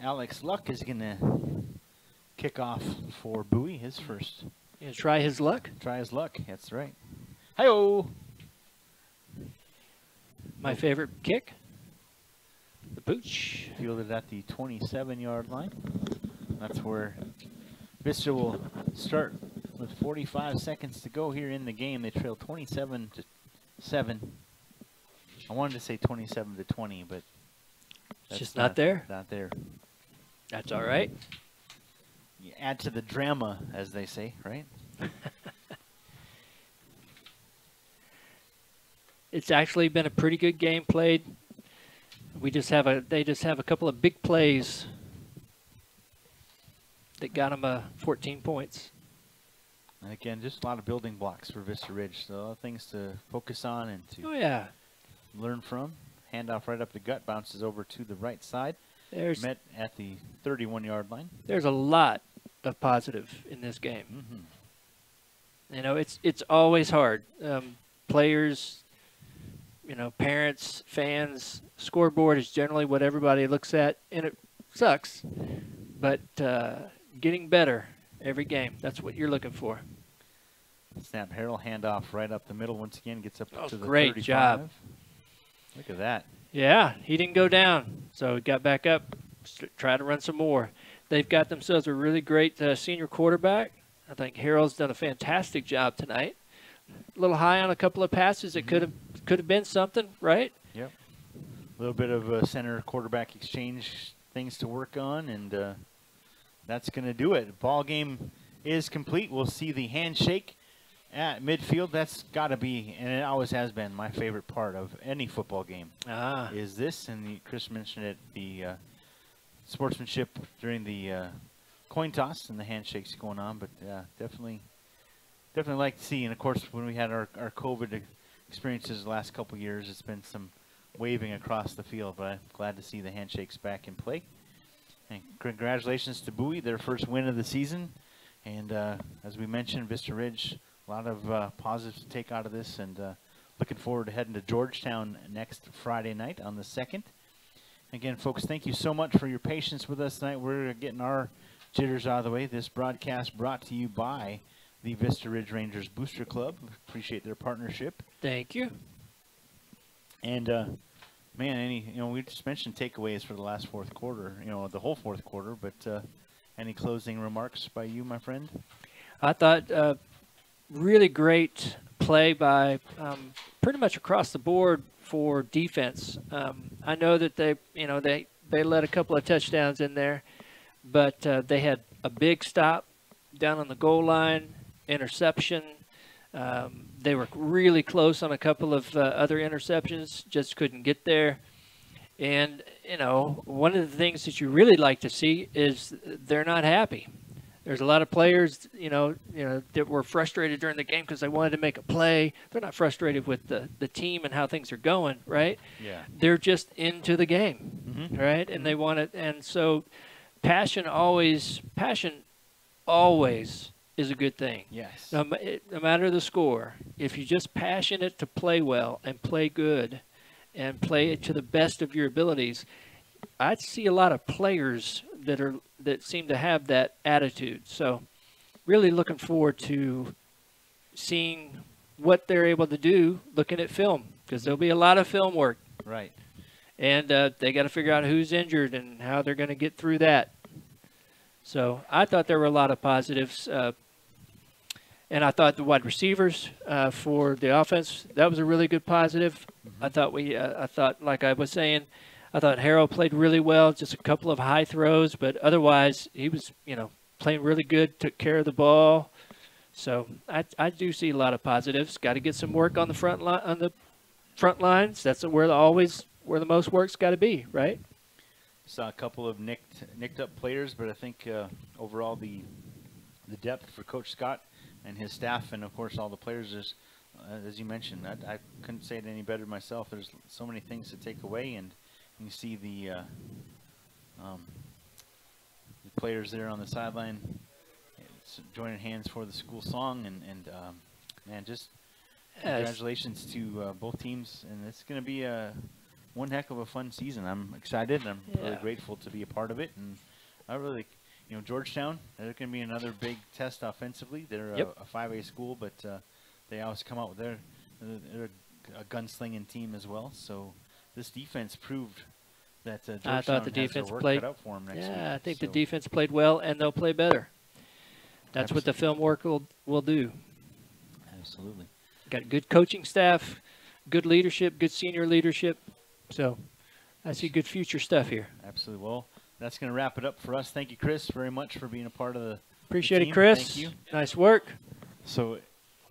Alex Luck is going to kick off for Bowie, his first Know, try his luck. try his luck. That's right. Hi-oh! My favorite kick, the pooch. Fielded at the 27-yard line. That's where Vista will start with 45 seconds to go here in the game. They trail 27 to 7. I wanted to say 27 to 20, but that's just not there? Not there. That's all right. You add to the drama, as they say, right? [LAUGHS] It's actually been a pretty good game played. We just have a they just have a couple of big plays that got them uh, 14 points. And again, just a lot of building blocks for Vista Ridge. So a lot of things to focus on and to Oh yeah, learn from. Handoff right up the gut, bounces over to the right side. there's Met at the 31-yard line. there's a lot of positive in this game. Mm-hmm. You know, it's it's always hard. Um, players, you know, parents, fans, scoreboard is generally what everybody looks at, and it sucks. But uh, getting better every game, that's what you're looking for. Snap Harrell handoff right up the middle once again gets up Oh, to the great 35. job. Look at that. Yeah, he didn't go down, so he got back up, try to run some more. They've got themselves a really great uh, senior quarterback. I think Harrell's done a fantastic job tonight. A little high on a couple of passes that could have could have been something, right? Yep. A little bit of a center quarterback exchange things to work on, and uh, that's going to do it. Ball game is complete. We'll see the handshake at midfield. That's got to be, and it always has been, my favorite part of any football game. Ah, is this, and the, Chris mentioned it, the uh, sportsmanship during the uh, coin toss and the handshakes going on, but uh, definitely, definitely like to see. And of course, when we had our, our COVID experiences the last couple years, it's been some waving across the field, but I'm glad to see the handshakes back in play. And congratulations to Bowie, their first win of the season. And uh, as we mentioned, Vista Ridge, a lot of uh, positives to take out of this, and uh, looking forward to heading to Georgetown next Friday night on the 2nd. Again, folks, thank you so much for your patience with us tonight. We're getting our jitters out of the way. This broadcast brought to you by the Vista Ridge Rangers Booster Club. Appreciate their partnership. thank you. And uh, man, any you know we just mentioned takeaways for the last fourth quarter. You know the whole fourth quarter, but uh, any closing remarks by you, my friend? I thought uh, really great play by um, pretty much across the board for defense. Um, I know that they, you know, they they let a couple of touchdowns in there, but uh, they had a big stop down on the goal line, interception. Um, they were really close on a couple of uh, other interceptions, just couldn't get there. And you know, one of the things that you really like to see is they're not happy There's a lot of players, you know, you know, that were frustrated during the game because they wanted to make a play. They're not frustrated with the, the team and how things are going, right? Yeah. They're just into the game, Mhm. right? And they want it, and so passion always, passion always is a good thing. Yes. No, no matter the score, if you're just passionate to play well and play good and play it to the best of your abilities, I see a lot of players that are that seem to have that attitude. So, really looking forward to seeing what they're able to do looking at film because there'll be a lot of film work Right. and uh, they got to figure out who's injured and how they're going to get through that. So I thought there were a lot of positives, uh, and I thought the wide receivers uh, for the offense that was a really good positive. I thought we, uh, I thought like I was saying, I thought Harrell played really well, just a couple of high throws, but otherwise he was, you know, playing really good, took care of the ball. So I, I do see a lot of positives. Got to get some work on the front line on the front lines. That's where the always where the most work's got to be, right? Saw a couple of nicked nicked up players, but I think uh, overall the the depth for Coach Scott and his staff, and of course all the players is, uh, as you mentioned, I, I couldn't say it any better myself. There's so many things to take away, and you see the uh, um, the players there on the sideline joining hands for the school song, and and um, man, just Yeah, congratulations to uh, both teams, and it's going to be a one heck of a fun season. I'm excited, and I'm really grateful to be a part of it. And I really, you know, Georgetown, they're going to be another big test offensively. They're Yep. a, a 5A school, but uh, they always come out with their they're a gunslinging team as well. So this defense proved that uh, I thought the defense played. cut out for 'em week. Yeah, I think So- the defense played well, and they'll play better. That's what the film work will will do. Absolutely. Got good coaching staff, good leadership, good senior leadership. So I see good future stuff here. Absolutely. Well, that's going to wrap it up for us. Thank you, Chris, very much for being a part of the. Appreciate team. it, Chris. Thank you. Nice work. So,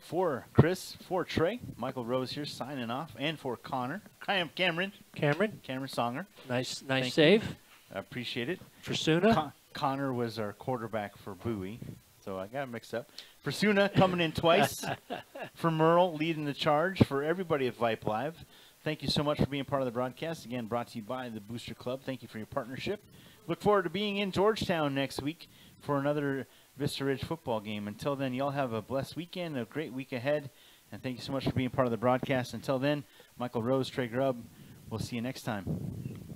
for Chris, for Trey, Michael Rose here signing off, and for Connor, Cam- Cameron, Cameron, Cameron Songer. nice nice Thank you. save. I appreciate it. For Suna. Con- Connor was our quarterback for Bowie, so I got mixed up. For Suna coming in twice. [LAUGHS] for Merle leading the charge. For everybody at Vype Live, thank you so much for being part of the broadcast. Again, brought to you by the Booster Club. Thank you for your partnership. Look forward to being in Georgetown next week for another Vista Ridge football game. Until then, y'all have a blessed weekend, a great week ahead, and thank you so much for being part of the broadcast. Until then, Michael Rose, Trey Grubb. We'll see you next time.